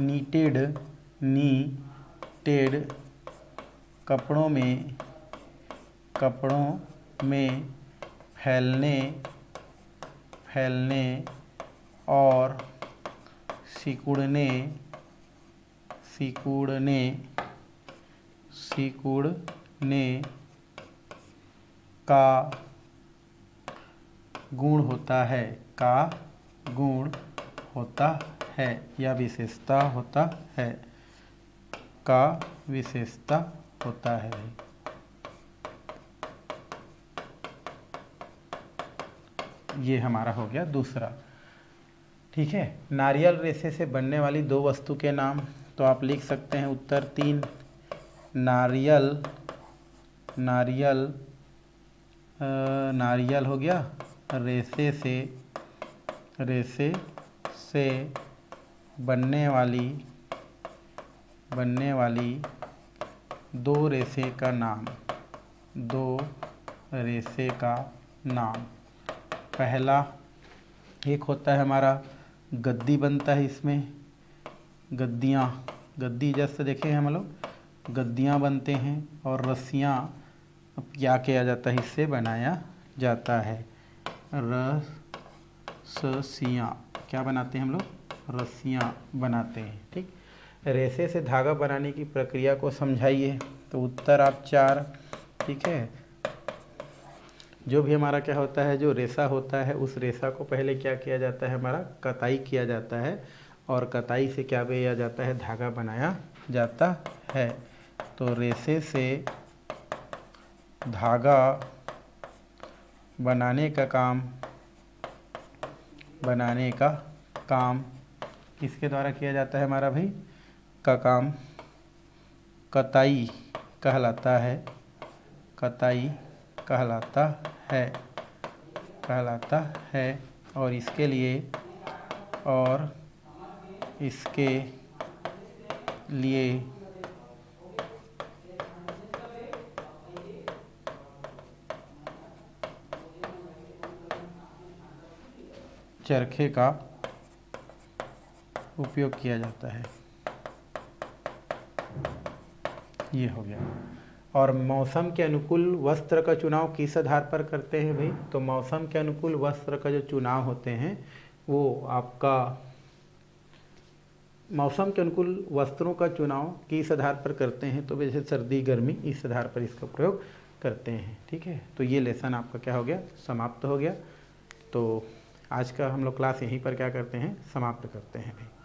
नीटेड नी टेड कपड़ों में कपड़ों में फैलने फैलने और सिकुड़ने सिकुड़ने सिकुड़ने का गुण होता है, का गुण होता है या विशेषता होता है, का विशेषता होता है। ये हमारा हो गया दूसरा। ठीक है? नारियल रेशे से बनने वाली दो वस्तु के नाम तो आप लिख सकते हैं उत्तर तीन। नारियल नारियल नारियल हो गया। रेसे से रेसे से बनने वाली बनने वाली दो रेसे का नाम। दो रेसे का नाम। पहला एक होता है हमारा गद्दी बनता है इसमें। गद्दियाँ, गद्दी जैसे देखे हैं हम लोग। गद्दियाँ बनते हैं और रस्सियाँ क्या किया जाता है, इससे बनाया जाता है। रसियाँ क्या बनाते हैं हम लोग? रस्सियाँ बनाते हैं, ठीक? रेसे से धागा बनाने की प्रक्रिया को समझाइए। तो उत्तर आप चार, ठीक है? जो भी हमारा क्या होता है, जो रेसा होता है, उस रेसा को पहले क्या किया जाता है, हमारा कताई किया जाता है और कताई से क्या किया जाता है, धागा बनाया जाता है। तो रेसे से धागा बनाने का काम, बनाने का काम, किसके द्वारा किया जाता है हमारा भाई? का काम कताई कहलाता है, कताई कहलाता है, कहलाता है और इसके लिए और इसके लिए चरखे का उपयोग किया जाता है। ये हो गया। और मौसम के अनुकूल वस्त्र का चुनाव किस आधार पर करते हैं भाई? तो मौसम के अनुकूल वस्त्र का जो चुनाव होते हैं, वो आपका मौसम के अनुकूल वस्त्रों का चुनाव किस आधार पर करते हैं? तो जैसे सर्दी, गर्मी, इस आधार पर इसका प्रयोग करते हैं, ठीक है? तो ये लेसन आपका क्या हो गया? समाप्त हो गया। तो आज का हम लोग क्लास यहीं पर क्या करते हैं? समाप्त करते हैं भाई।